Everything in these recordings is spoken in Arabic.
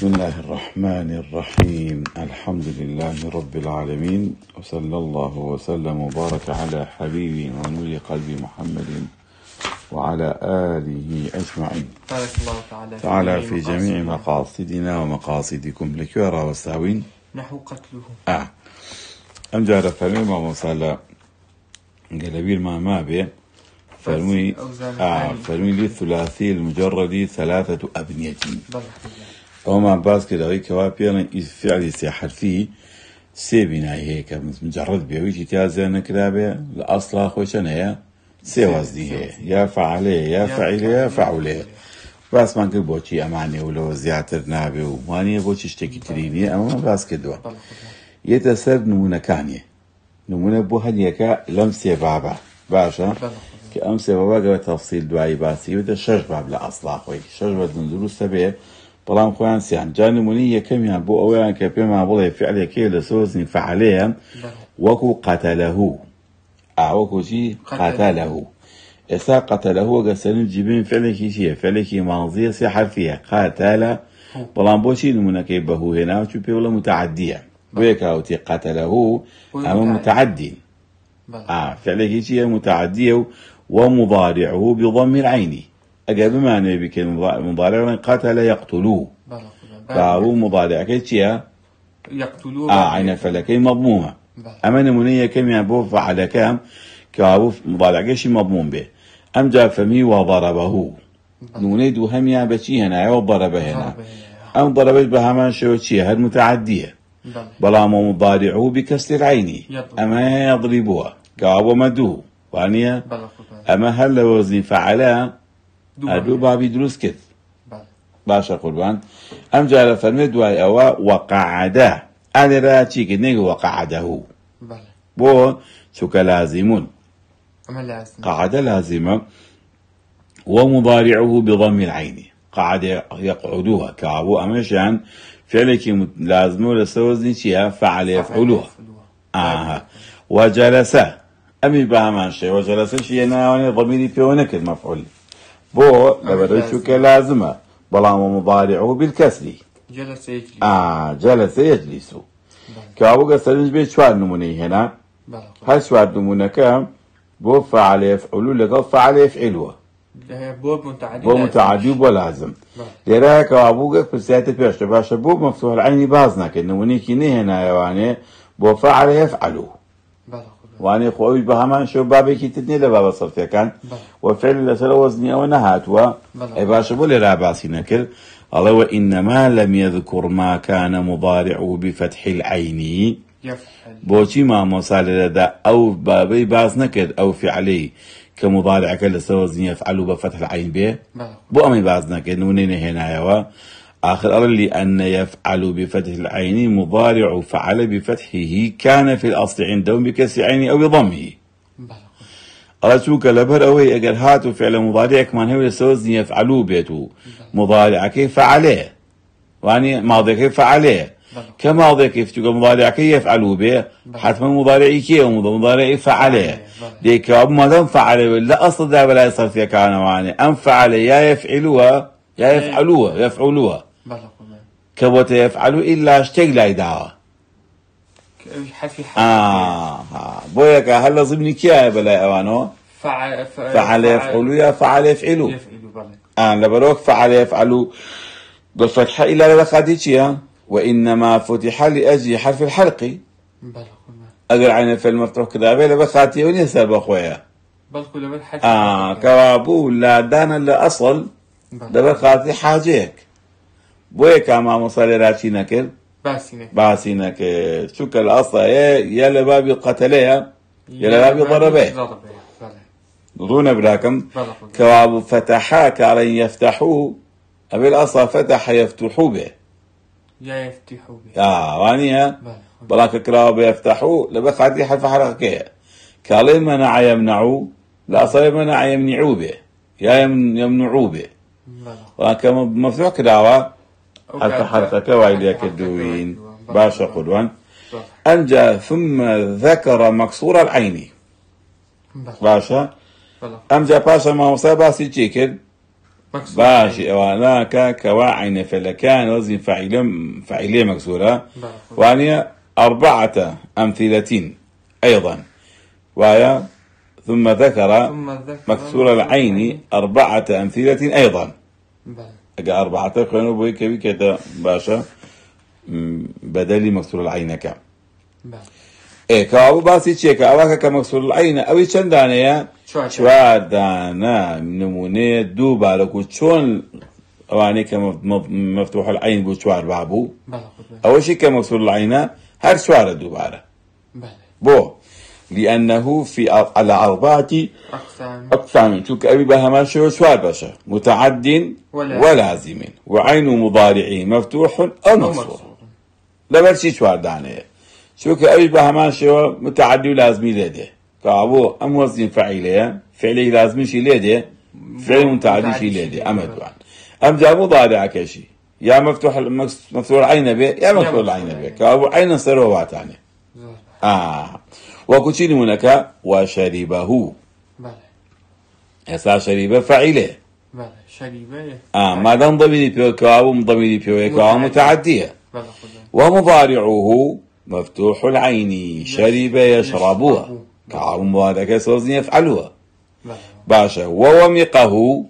بسم الله الرحمن الرحيم. الحمد لله رب العالمين وصلى الله وسلم وبارك على حبيبي ونور قلبي محمد وعلى آله أجمعين. بارك الله تعالى في تعالى في جميع مقاصدنا. ومقاصدكم. لكيورا والساوين نحو قتله. آه. أم جار فرمي ما مصالة قلبير ما ما بي. فرمي آه. فرمي لي الثلاثي المجرد ثلاثة أبنية. بارك ئەومان باز کردەوەی کەوا پێڵێن ئیسفیعلی سێ حرفی سێ بینایی هەیە کە مجرڕت بێویی تیازە نەکرابێ لە ئەسڵا خۆشەن هەیە سێ وەزدی هەیە یا فعلەیە یا فعیلەیە فعولەیە باسمان کرد بۆچی ئەمانێ و لەوە زیاتر نابێ و وانە بۆچی شتێکی ترینیە ئەمە باس کردووە. یەتە سەر نمونونەکانیە نمونە بۆ هەنیەکە لەم سێ بابە باشە؟ کە ئەم سێ بابەگەوە تەفسیل دوایی باسی وتە شەش باب لە ئەسڵا خۆی. شەش بە دندروستە بێ بلام خوان سيان. جانموني كم يعني بو أولا كبير ما بولا فعل كي لسوزن فعليا. بارك وكو قتله. وكو شي قتله. إسا قتله قسلم جيبين فعل كي شي فعل كي ماضية سي حرفية. قتل بلام بوشي نمونا كي بهو هنا وشو بي ولا متعدية. بويك أوتي قتله. أما متعدي. بارك آه فعله شيء متعدية ومضارعه بضم العين. ما قتل يقتلوه بارك الله فهو مضارع كيشيا يقتلوه آه عين فلكي مضمومة. بارك. أما نمونية كم يبو فعل كام كابو مضارع كيشي مضموم به. أم جاء فمي وضربه نوني دو هم يا بشي هنا وضرب هنا أم ضربت بهما شو شي هل متعدية بارك بلا ما مضارعه بكسر العين. أما يضربها كابو مدوه. وانيا اما هل لو وزني فعلا دو بابي دروس كت باشا قربان. ام جال فرمي دواي اوا وقعدا أنا را تشيك نيجي وقعده بارك بو سوك لازمون أما لازم. قعد لازمة ومضارعه بضم العين قعد يقعدوها كابو امشان فعلك لازمه لسوزني شيئا فعل يفعلوها آه وجلس أمي بهمان شيء وجلس شيء ناواني ضميري بيونك المفعول بو لبرشو كلازمة بلا مضارعه بالكسر جلس يجلس آه جلس يجلس كابو قصرنج بيت شوار نموني هنا هل شوار نمونة كام بو فعل يفعلوا لقى فعل يفعلوا بوب متعدي بو. متعدي بو لازم. بارك لذا كابو قصر سياتة بيش باشا بو مفتوح العين بازنا كنموني كيني هنا يواني بو فعل يفعلوا واني خوي بهمان شو بابي كي تدني لبابا صرفيا كان بلى. وفعل لسر وزني أو نهاتوا. بلى. اي باشا بولي راباسي نكر. الله وإنما لم يذكر ما كان مضارعه بفتح العين. يفعل. بوشي ما مصال لدى أو بابي باس نكد أو فعلي. كمضارع كل وزني يفعل بفتح العين به. بارك بو أمي باس نكد نونين هنا يوا. آخر أرى لي أن يفعل بفتح العين مضارع فعل بفتحه كان في الأصل عندهم بكسر عينه أو بضمه. بارك رسوك لبر أوي أجر هاتو فعل مضارع كمان هو السوزن يفعلوا بيتو. مضارع كيف فعله وأني ماضي كيف فعله كماضي كيف تقول مضارع كيف يفعلوا به؟ حتما مضارعي كيف مضارعي فعله ديك ما دام فعله ولا أصل ولا يصير فيها كان وأني أم فعله يا يفعلوها يا يفعلوها يفعلوها. بارك الله كبوت يفعلوا إلا اشتق لا يدعوا ك- في حرف آه. آه. بويك هلا ضمني كيا بلا أوانو؟ فعل فعل يفعلوا يا فعل يفعلوا يفعلوا آن لبروك فعل يفعل بالفتحة إلا لخديتشيا وإنما فتح لأجل حرف الحلق. بارك الله أقر عين في المفتوح كذا بلا بخاتي ونسى بالحرف آه كوابو لا دانا لا أصل دبا خاتي حاجيك بويك ما مصالي راتي نكر باسنة باسي نكر شو الأصل يا يا لبابي قتليها يا لبابي ضربيه ضربه بارك ضون براكم بارك الله كواب فتحا كارن يفتحوه. أبي الأصل فتح يفتحوا به. يا يفتحوا به. آه وانيها بارك الله بلاك كراو بيفتحوا لبا خاتي حرف حركة. كالي منع يمنعوا لا صيب منع يمنعوا الله. حركة الدوين حركة. باشا قدوان أنجى ثم ذكر مكسور العين. باشا. أنجى باشا ما مصاب باسي تشيكل مكسور باشي وهناك كواعين فلكان وزن فعيل فعيلية مكسورة. وهي أربعة أمثلة أيضا. وهي ثم ذكر ثم ذكر مكسور العين أربعة أمثلة أيضا. بلى. أجا أربعة كانوا بوي كبي كده باشا م، بدلي مكسور العين كام بلى إيه كابو باسي تشيك أواك كمكسور العين أوي چند دانية شو چوار دانا نمونة دو بالكو چون أواني كمفتوح العين بو. چوار بابو بلى خذ بالك. أول شيء كمكسور العين هر لأنه في على أربعة أقسام. أقسام. شوك أبي بهمان شو متعد ولا- ولازم. وعين مضارعه مفتوح أو مكسور. لا برشي شوار دانية شوك أبي بهمان شو متعدي ولازمي ليده كابو أم وزن فعيلة. فعله لازمي شي ليده فعل متعدي شي ليده أم دوان أم جا مضارع كشي. يا مفتوح مفتوح العين به يا مفتوح العين به. كابو عين سرواتاني زور آه. وكتير هناك وشربه. بلى هسا شريبه فعيله بلى شريبة آه ما دام ضميري بيو كواو ضميري بيو كواو متعدية. بالك. ومضارعه مفتوح العين شرب يشربها يشربه. كعب مضارع سوزن يفعلها بلى باشا وومقه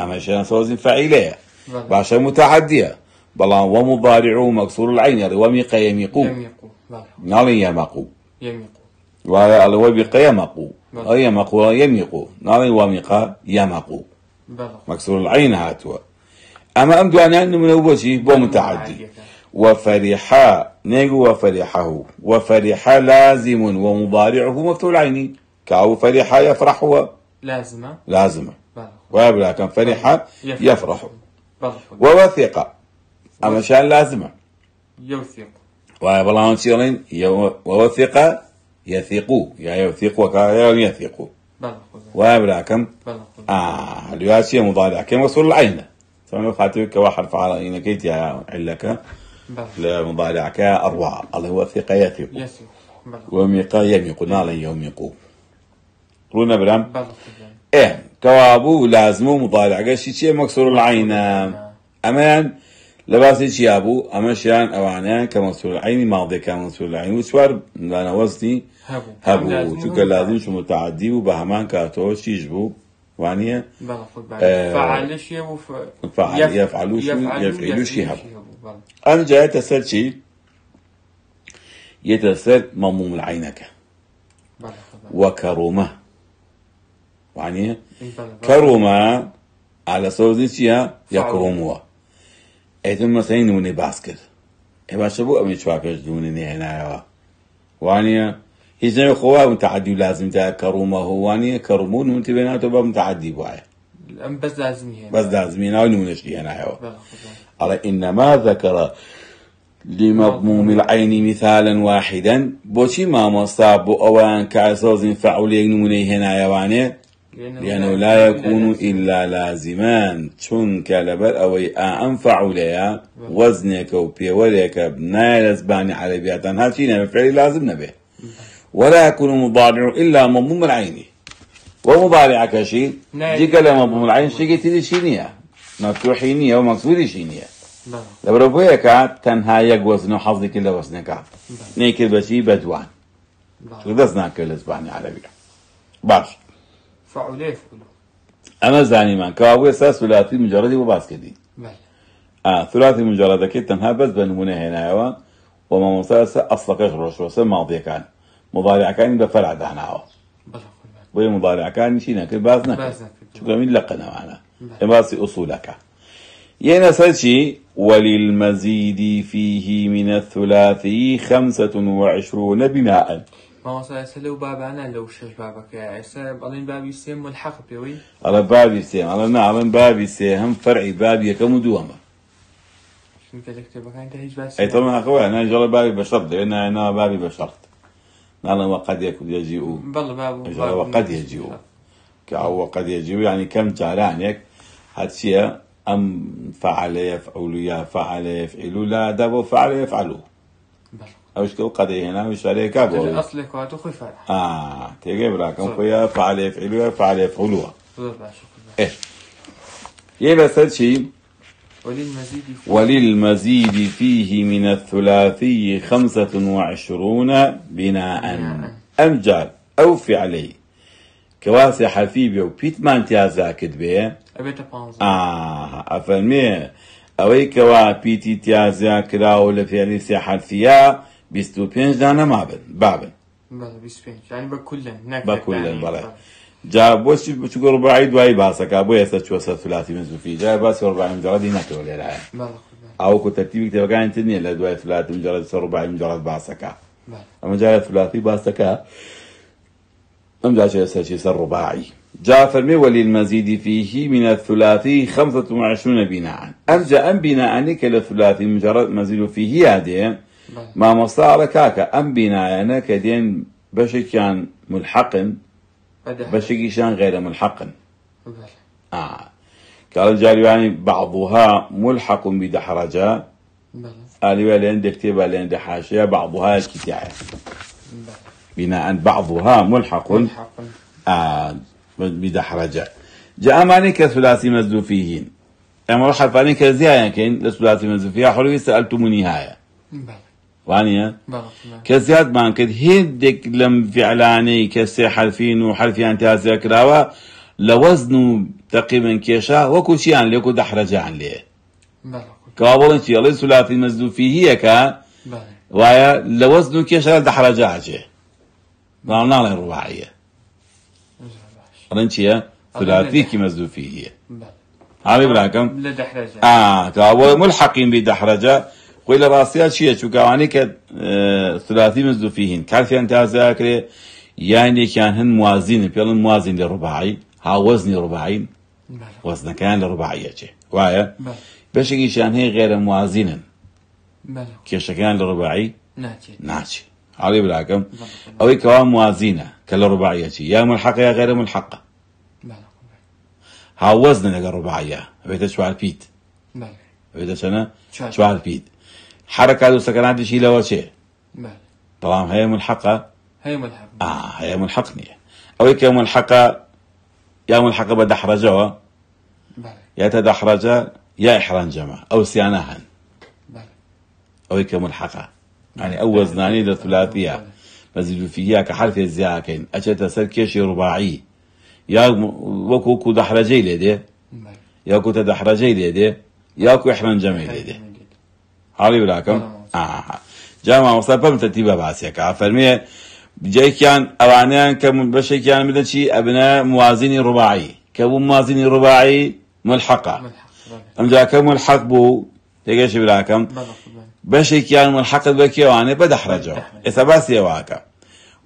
أما شان سوزن فعيله. بلى باشا متعدية. بلا ومضارعه مكسور العين. يعني ومق يمقو يميق بلى نالي يمقو يميق وهذا الوبق يمقو. أو يمقو يمقو نالي ومق يمقو. مكسور العين هاتوا. أما أم دواني أنه من أول شيء بو متعدي وفرحا نيجو وفرحة وفرح لازم ومضارعه مفتوح العين كاو فرح يفرح هو لازمة لازم. بلى. وابلا كان فرح يفرح. ووثق أما شان لازمة يوثق. وابلا شيرين ووثق يثقوا يا يثق وكا بلى خذ بالك. وابلا كم. آه الياسية مضارع. كما مكسور العين سواء خاطرك واحد فعل إن كيت يا علك. بلى. لمضارع كأروع الله هو ثقة يثق يثق وميقا يميق نالا يوميقو رونا برام. إيه كوابو لازمو مضارع. قشي شيء مكسور العين أمان. لباسي شي ابو اما شان اوانيان كمكسور العين ماضي كمكسور العين وشوار أنا وزني هبو هبو شو كان لازم شو متعدي وبهمان كاتو شيجبو وانيا بلى خذ بالك. آه، فعل شيء وف... فعل- يف- يفعلوا شيء- يفعلوا- يفعلوا شيء هبو. بلى أنا جاي تسال شي يتسال مضموم العينك بلى خذ بالك. وكرمه وانيا إيه بلى بلى. كرما على سوزيتيا يكرموا ايتم مثلا نوني باسكت اي باش ابو امي شواكش دوني هنا وانيا هيجي خوا متعدي لازم تا كرمه هو وانيا كرمون وانت بيناتو باب متعدي بواي الآن بس لازم بس هنا بلى خذ بالك. على انما ذكر لمضموم العين مثالا واحدا بوشي ما مصاب اوان كاسوز فعل ينوني هنا يواني لأنه لا يكون إلا لازمان. چونك لبر أوي أنفع ليا وزنك وبيوليك بنايل أسباني عربية هاتينا بفعل لازم نبه ولا يكون مضارع إلا مضموم العين ومضارع كشي نعم. جيك لمضموم العين شيء تدي شينية مفتوحينية ومكسوري شينية بلى لبر بويك تنها يك وزن وحظي كل وزنك. نيكل بشي بدوان. شو بلى دزنا كل أسباني عربية باش. فعل يفعل اما زاني من كواوي أساس ثلاثي مجردي وباسكتي بلى آه ثلاثي مجرد كي تنها بس بنمونه هنا يوا وما مسلسل أصلا روش وسم ماضي كان. مضارع كان بفرع دهنا بلى خذ بالك. وي مضارع كان شينا كل بازنا. شو من لقنا معنا. اماسي أصولك. ينا سلشي وللمزيد فيه من الثلاثي خمسة وعشرون بناء ما وصل سلو باب أنا لو شش بابك يا عيسى بلين بابي سيم ملحق بيوي على بابي سيم على نعم بابي سيم فرعي بابي كم دوما شنو كده كتبك أنت هيج بس اي طبعا أخوي أنا جرى بابي بشرط لأن أنا بابي بشرط. نعم وقد يكون يجيء بل بابو جرى وقد يجيء كأو وقد يجيء يعني كم جاران هيك هاتشي ام فعل يفعل يا فعل يفعل لا دابو فعل يفعلوا بل أو شكو قد هنا مش عليك ابو الأصل كواتو خي فرح آه تيجي براكم خويا فعل يفعلوا فعل يفعلوا خذ باشا خذ إيه يبقى سرشي وللمزيد فيه وللمزيد فيه من الثلاثي خمسة وعشرون بناء. أمجار أو فعلي كواسي حفيبي وبيت ما امتيازا كدبه أبيت بانزا آه أفرمي أوي كوا بيتي تيازا كراو لفعلي سي حرفيا بيستو بينج دانا مابن بابن بله بيسبين يعني بكلن نكتك بكلن. بله. جا بوش بتشكر رباعي دواي باسك أبو يسا شو ثلاثي من زوفي جا باس رباعي مجرد ينكر ولا لا بله خذ أو كترتيبك تبقى كان تني لا دواي ثلاثي مجرد سر رباعي مجرد باسك أما جاء ثلاثي باسك أم جاء شيء سر شيء سر رباعي جاء فرمي وللمزيد فيه من الثلاثي خمسة وعشرون بناء. أرجع أم بناء كالثلاثي مجرد مزيد فيه هذه ما كاكا أم بناء أنا كدين بشي كان ملحق بدها بشي كان غير ملحق بله آه يعني بعضها ملحق بدحرجة. بله قالوا لين دكتيبة لين دحاشية بعضها بله بناء بعضها ملحق. ملحق. آه. بدحرجة. جاء ماني كثلاثي مزدوفيين. أما روح حرفاني كزيايا كين لثلاثي مزدوفية. حلوي سألتموني هاي بله وانيا كزياد مان كد هيدك لم فعلاني كسي حرفين وحرفيان تازي كراوا لوزنه تقريبا كيشا وكل شيء عن ليكو دحرجة عن ليه خذ كابولن شيء الله ثلاثي مزدوفي هي كا بله. ويا لوزنه كيشا دحرجة عجي ضعنا رباعية رنشيا ثلاثي كي مزدوفي هي بله. عارف براكم آه كابو ملحقين بدحرجة قيل راسيات شيء شو كواني ك آه، ثلاثي مزدوفيهن كان في انت ذاكره يعني كان هن موازين بيلن موازين للرباعي ها وزني رباعي بله. وزن كان للرباعية وايا بله. بشكي شان هي غير موازنا بله. كيش كان للرباعي ناتي ناتشي علي بالحكم بله. خذ أو كوان موازينة كالرباعية يا ملحقة يا غير ملحقة بله ها حركة وسكنات شيء؟ بله طبعا هي ملحقة. هي ملحق آه هي ملحقني أو كي ملحقة يا ملحقة بدحرجة. يا تدحرجة يا إحران جمع أو سيانهن بله أو كي ملحقة. يعني أو وزناني للثلاثية مزيد فيها كحرف الزياكين. أجت سر كيشي رباعي. يا م- وكو كو دحرجي لدي. يا كو تدحرجي لدي. يا كو إحران جمع لدي. جامع مصطفى ترتيبها باسيك فرمي جاي كان أوانيان كم بشي كان مثل شيء أبناء موازيني رباعي كم موازيني رباعي ملحقة ملحق بله أم جا كم ملحق بو تيجيش بلاكم بله خذ بله بشي كان ملحق بكي واني بدحرجة بدحرجة. إذا بس يواكا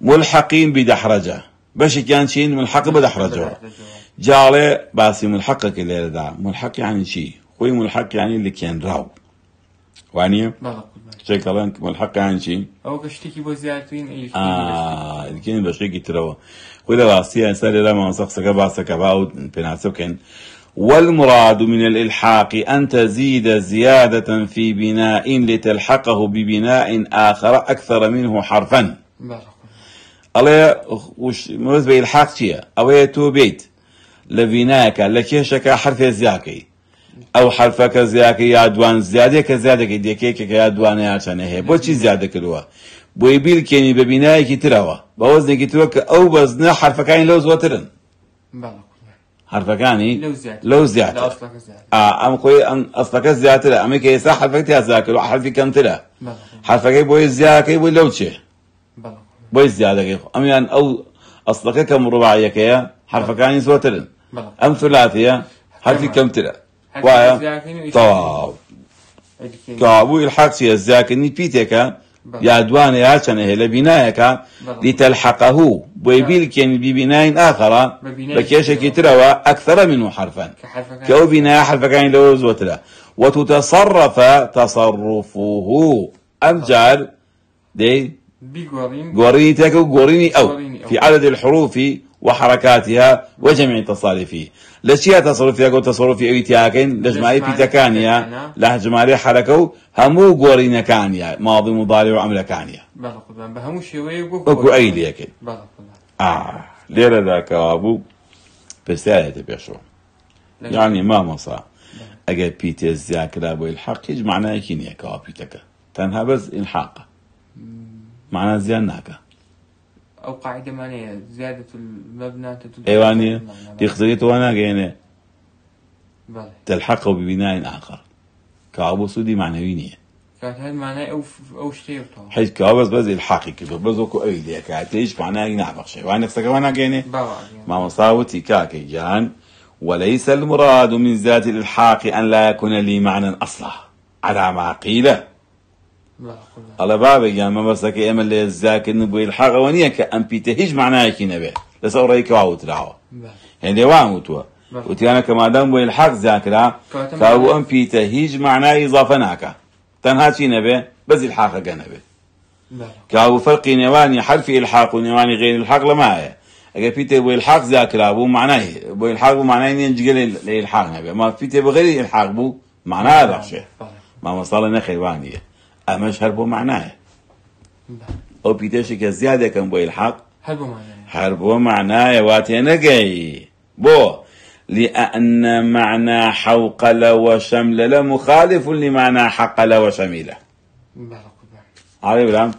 ملحقين بدحرجة بشي كان شين ملحق جالي باسي ملحقك اللي دا ملحق يعني شي خوي ملحق يعني اللي كان راو واني بله خذ بله شي كلام ملحق يعني شي أو كشتكي بو زيارتين إيه آه الكين بشي تروا خوي راسي إنسان لما مسخسك باسك باو بناسبكن والمراد من الإلحاق أن تزيد زيادة في بناء لتلحقه ببناء آخر أكثر منه حرفا. الله. وش مرز بإلحاق شيء؟ أو تو بيت. لبناك لكيشك حرف زياكي. ئەو حرفەکە زیاکە یادوان زیادێک کە زیادەکەی دێکێکێکە یادوانە یاچانە هەیە. بۆچی زیادە کردووە بۆی بیرکێنی بە بینایەکی ترەوە. بە وەزنێکی ترەوە کە ئەو بەزنە حرفەکانی لەو زۆترن. حرفەکانی لەو زیاتر. ئەم خۆی ئەم ئەستەکە زیاترە. ئەمە کە ئێستا حرفەکە یازاکرد و حرفی کەمترە. حرفەکەی بۆی زیاکەی بۆی لەو چێ؟ بۆی زیادەکەی ئەمیان ئەو ئەستەکە کەم ڕوعەکەیە حرفەکانی زۆترن. ئەم سولاتەیە حرفی کەمترە. كيف أم يعني أو أصلك كم رباعية كيا حرفكاني سوترن بله أم ثلاثية حرفي كم تلا حرفي وايا زيادة وإيش طاب الكين. كابو الحق سي الزاكني بيتك يا دوان يا كان هي لبنايك لتلحقه. ويبيل كان ببناء آخر ببناء بكيشك تروى أكثر منه حرفا. كحرفك كو بناء حرف كان لوز وتلا وتتصرف تصرفه. أمجار دي وقوريني أو. قوريني أو. في عدد الحروف وحركاتها وجميع تصاريفه لشيء تصرفها أو تصرفي أي تياكين تكانيا بيتكانيا. لجماعي حركة همو قورينا كانيا ماضي مضارع وعمل كانيا خذ بله بهمو بله خذ بله آه ليرة ذاك أبو بسالة بيشو يعني ما مصا. پیت زیاکرا بۆ الحق نییە کەوا پیتەکە تەنها بەس الحاقە معنى زیان ناکە أو قاعدة معنية زيادة المبنى ئێوانێ المعنى. دیخزەیەتەوە ناگەێنێ بله تلحقه ببناء آخر. كابو سودي معنوي نية. كانت هذا معناه أو أو شيء طبعا حيث كابس بس الحقي كده بس وكو أي دي كاتيش معناه ينعبق شيء. وأنا قصك وأنا جيني بابا ما مصاوتي كاكي جان وليس المراد من ذات الإلحاق أن لا يكون لي معنى أصلا. على ما قيل. على بابا جان ما بسك إما اللي الزاك إنه الحاق ونيا كأن بيتهيج معناه يكي نبي. لسه رأيك واوت رعوه بله هندي وام وتوا بله. وتيانا كما دام الحق ذاكرا كواتم كاو معناه. أم في تهيج معناه إضافة ناكا. تنها شي نبي بس الحاق نبي. بله كاو فرق نواني حرف إلحاق ونواني غير الحق لما هي. اگر في تبو الحق ذاكرا بو معناه الحق بو معناه ينجل الالحاق نبي. ما في تبو غير الحاق بو معناه بله ما اما بو معناه أو بيتشي كزياده كان بو الحق. بمعنى حربو معناه واتي نقي. بو. لأن معنى حوقل وشملل مخالف لمعنى حقل وشميلة. عارف لام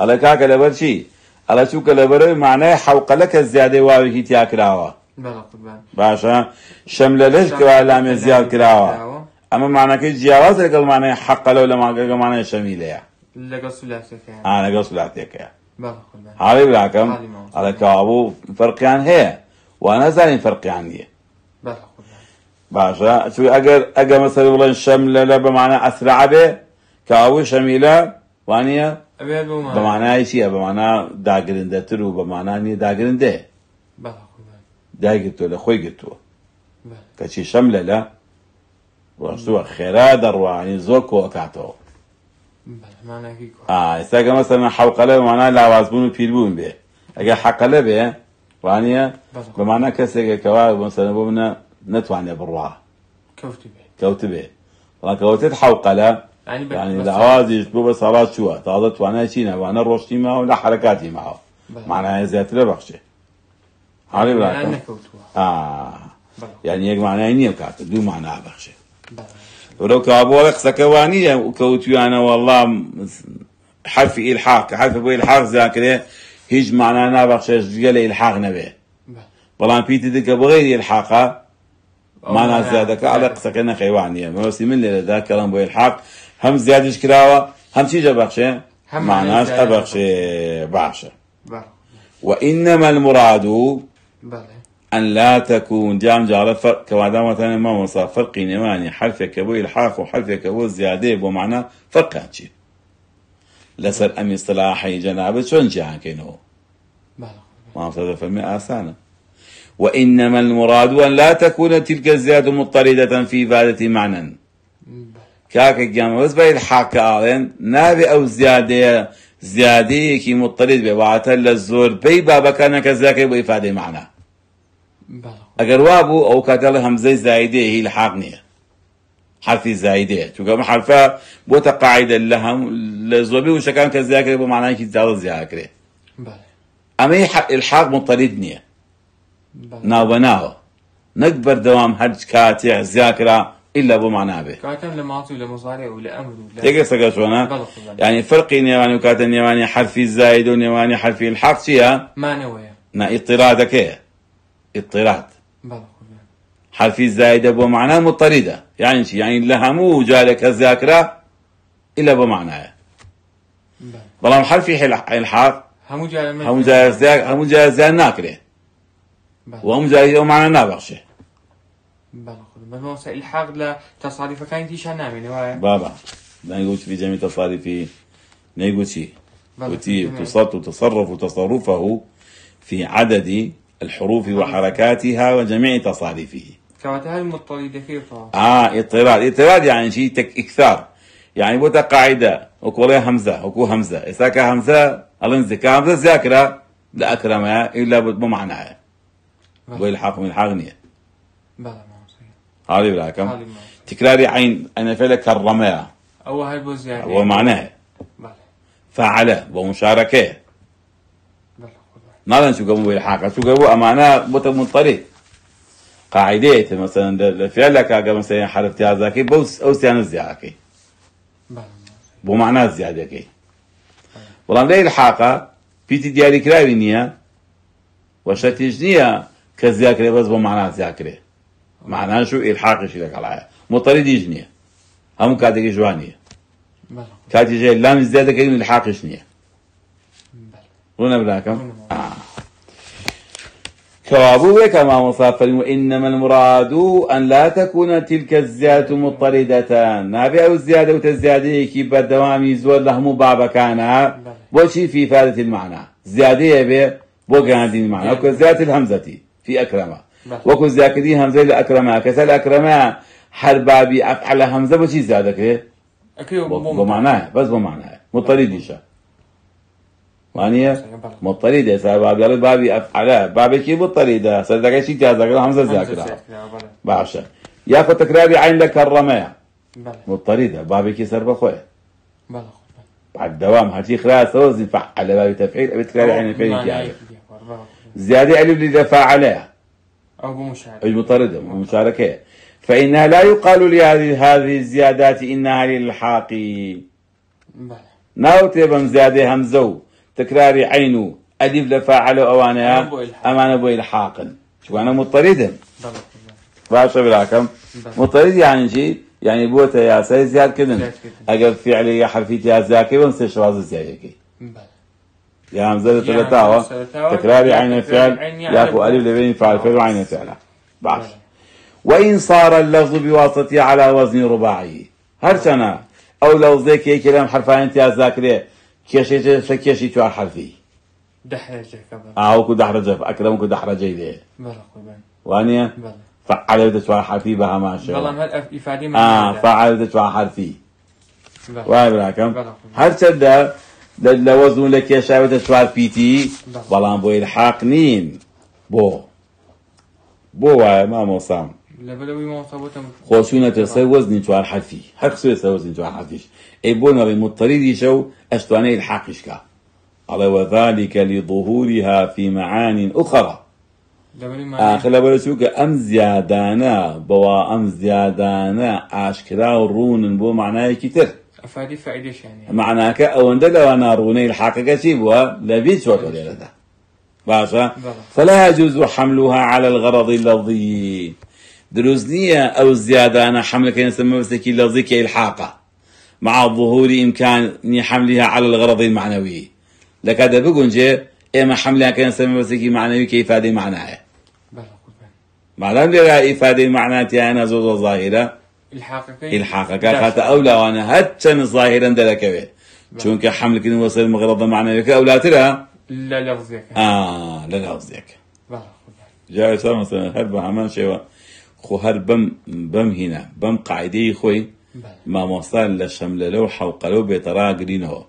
على كاك لبر شي؟ على شو كلبر معناه حوقلك الزيادة واوي تيا كراوا بله كلها باشا؟ شمللش كوا لام زياد كراوا اما معنى كي جياواز لك المعنى حقل ولا معنى شميلة يا لقى ثلاثة كان أنا قصد لاتيك يا بله كلها عارف لكم عالي موصول. على كابو فرقيان هي وأنا زاني بله كلها باشا شو اگر اگر مثلا والله شملة بمعنى اسرع به كاوي شميلة وانيا بمعنى اي شيء بمعنى داگرنده ترو بمعنى ني داگرنده. بله كلها داگرتو لخوي بله. كشي شملة لا اكاتو بله معنى كيكو آه استاگه مثلا حوقله بمعنى لاوازبون و پیربون به اگر حقله به وانيا بله. بمعنى كسي كوا مثلا بمنا نتواني بروها كوتي به كوتبه طبعا كوتت حوقله يعني بس يعني بس- الأوازي بو بس صلاة شو تعضت وانا شينا وأنا روشتي معه ولا حركاتي معه بله. معناها زيادة لبخشة عارف يعني أنا يعني ولو كابو لك سكوانية وكوتو أنا والله حرف إلحاق حرف بو إلحاق ذاكرة هيج معناها نابخشة جل إلحاق نبي. بلان بيتي دك بغير إلحاقه أو ما معناها زادك على زيادة. قصك خيوانية ما بس من اللي ذاك كلام بو الحق هم زيادة كراوة هم شي جبخشة هم معناش زيادة. أبخشة بعشة وإنما المراد بله. أن لا تكون جام جعل فرق. كما دام مثلا ما وصل فرق نماني حرفك بو الحاق وحرفك بو زيادة بو معنى فرق هاتشي. لسر أم اصطلاحي جنابة شون جاهن كينو؟ ما صدف المئة سنة وإنما المراد أن لا تكون تلك الزيادة مضطردة في إفادة معنى. كاك الجامعة بس بين حاكا علين نابي أو زيادة زيادة كي مضطرد به وعتل الزور بي بابا كان كذاك بإفادة معنى. بله. أجر وابو أو كاتل همزة زايدة هي الحاقنية حرفي زايدة شو كم حرفها بوتا قاعدة لهم لزوبي وشكان كذاك بمعنى كي زيادة زيادة بله. أما هي حق- الحاق مضطردنية بله. ناوبناوە نەک بەردەوام هەرج کاتێ زیاکرا إلا بۆ معنابێ كاتم لماضي ولا مضارع ولا أمر ولا بەڵێ، خۆڵان. يعني فەرقی نێوانی و کاتە نێوانی حرفی زاید و نێوانی حرفی الحق چییە؟ ما نويا نا ئیطرادەکەیە ئیطراد حرفی زایدە بۆ معنای مضطردە يعني چی يعني لە هەموو جارێکە زیاکرا إلا بۆ معنایە بله بەڵام حرفی حل- الحاق همو جاي من هەموو جار زیاد هەموو جار زیاد ناکرێ بله و هەموو جاری ئەو معنە نابەخشێ بله خذ بس ما الحاق لا تصاريف كان تيش نامي نوايا بابا نقول في جميع شيء بلى، وتي جميل. تصرف تصرف تصرفه في عدد الحروف وحركاتها وجميع تصاريفه. كوات هاي مضطردة كيف طبعا آه اضطراد. اضطراد يعني شيء تك إكثار. يعني بوتا قاعدة وكولها همزة؟ وكو همزة. إساكا همزة الانزي همزة ذاكرة لا أكرم إلا بمعنى. ويلحق من الحاغنية صحيح. هذه هذه ما تكراري عين. أنا فعل كرمها. أو هاي بوزيادة هو معناه. بله فعله ومشاركة. نالا شو قبو بالحاقة شو قبو أمانة بوتا مضطرد قاعدەیە مثلا لە فعلەکە ئەگە مثلا حرف تیازەکەی بەو ئەو سیانە زیادەکەی بەڵێ بۆ معنا زیادەکەی بەڵام لە الحاقە پیتی دیاریکراوی نییە وەشەتیش نییە کە زیاکرێ بەس بۆ معنا زیاکرێ معناش و ئلحاقشی لەگەڵایە مطەریدیش نییە هەموو کاتێکی جوانیە بەڵێ کاتی ژێ لام زیادەکەی و الحاقش نییە براکەم ڕوونە. آه. كوابوه كما مصافر. وإنما المراد أن لا تكون تلك الزيادة مضطردة. نابع الزيادة وتزيادة كي بالدوام زور لهم بابا كان وشي في إفادة المعنى. زيادة يبي بوغان دين المعنى. وكو زيادة الهمزة في أكرمة. وكو زيادة همزة لأكرمة. كسل أكرمة حربابي أفعل همزة وشي زيادة كده أكيد بمعناه بس بمعناه مضطرد يشا وانية بلى. مضطردة سا باب بابي أفعله بابي كي مضطردة سردك شي جازك همزة ذاكرة بەڵێ باشا ياخذ تكراري عين لك الرماية بەڵێ مضطردة. بابي كي سر بخوي بەڵێ بعد الدوام هاتي خلاص وزن فعل بابي تفعيل أبي تكراري عين الفعل كي زيادة ألف لدفاع عليها أو بمشاهدة أي مطردة مشاركة فإنها لا يقال لهذه هذه الزيادات إنها للحاق بەڵێ ناو تێبم زیادێ هەمزە و تکراری عین و ئەلیف لە فاعل و ئەوانەیە ئەمە بۆ ئیلحاق. ئەمانە بۆ الحاقن مضطردن بەڵێ باشە براکەم بەڵێ. مضطرد يعني چی يعني بۆتە یاسای زیادکردن زیادکردن. ئەگەر فعلی یا حرفی تیازاکەی بم سێ شوازە زیادەکەی بەڵێ يا همزة يعني ثلاثة ثلاثة تكرار يا عين الفعل عين ياكو. ألف لبين فعل فعل وعين الفعل. باش. بلى. وإن صار اللفظ بواسطة على وزن رباعي. هر سنة أو لفظك هي كلام حرفان امتياز ذاكرة تو حرفي كو دحرجة أكرم كو دحرجة ده بەڵێ قوربان وانيا بەڵێ فعل تو حرفي بها ما بەڵام ئەف ئیفادی آه فعل تو حرفي واي براكم بلى. هر سنة لوزن لك يا شاوة سوار بيتي بلى. بلان بو الحاق نين بو بو واي ما موسام لەبەرەوەی مۆسەبوتم خۆشوونەتە سەر وەزنی چوار حرفی. هەر قسوێ سەر وەزنی چوار بۆ نەڕی مضطریدیشە و ئەشتوانەی الحاقیشکا على وذلك لظهورها في معان أخرى. لەبەری آخر لبرسوك أم زيادانا بوا أم زيادانا أشكرا ورون بو معناه كتير ئەفادی فعیدێشیانی معناك أو أن لو أنا روني الحقيقة شي بوا لبيت ليلة باشا؟ فلا يجوز حملها على الغرض اللفظي. دروزنية أو الزيادة أنا حملك يسمى مسكي لفظي كإلحاقة مع ظهور إمكان حملها على الغرض المعنوي. لك هذا بقول جي إما حملها كان يسمى مسكي معنوي كإفادة معناه؟ دام لغا إفادة معناتها أنا زوز ظاهرة. الحاقەکەی الحاقة خاطر أولى وأنا هتشن ظاهرا دلكوي. حملك وصل المغرض معنوي أولى ترى لە لەفزێکە آه لا لفظك بەڵێ قوربان جاي صار مثلا هر بهمان شيء خو هر بم بم هنا بم قاعدة خوي بەڵێ ما موصل لشمل لو حوقلو بيترا قرينه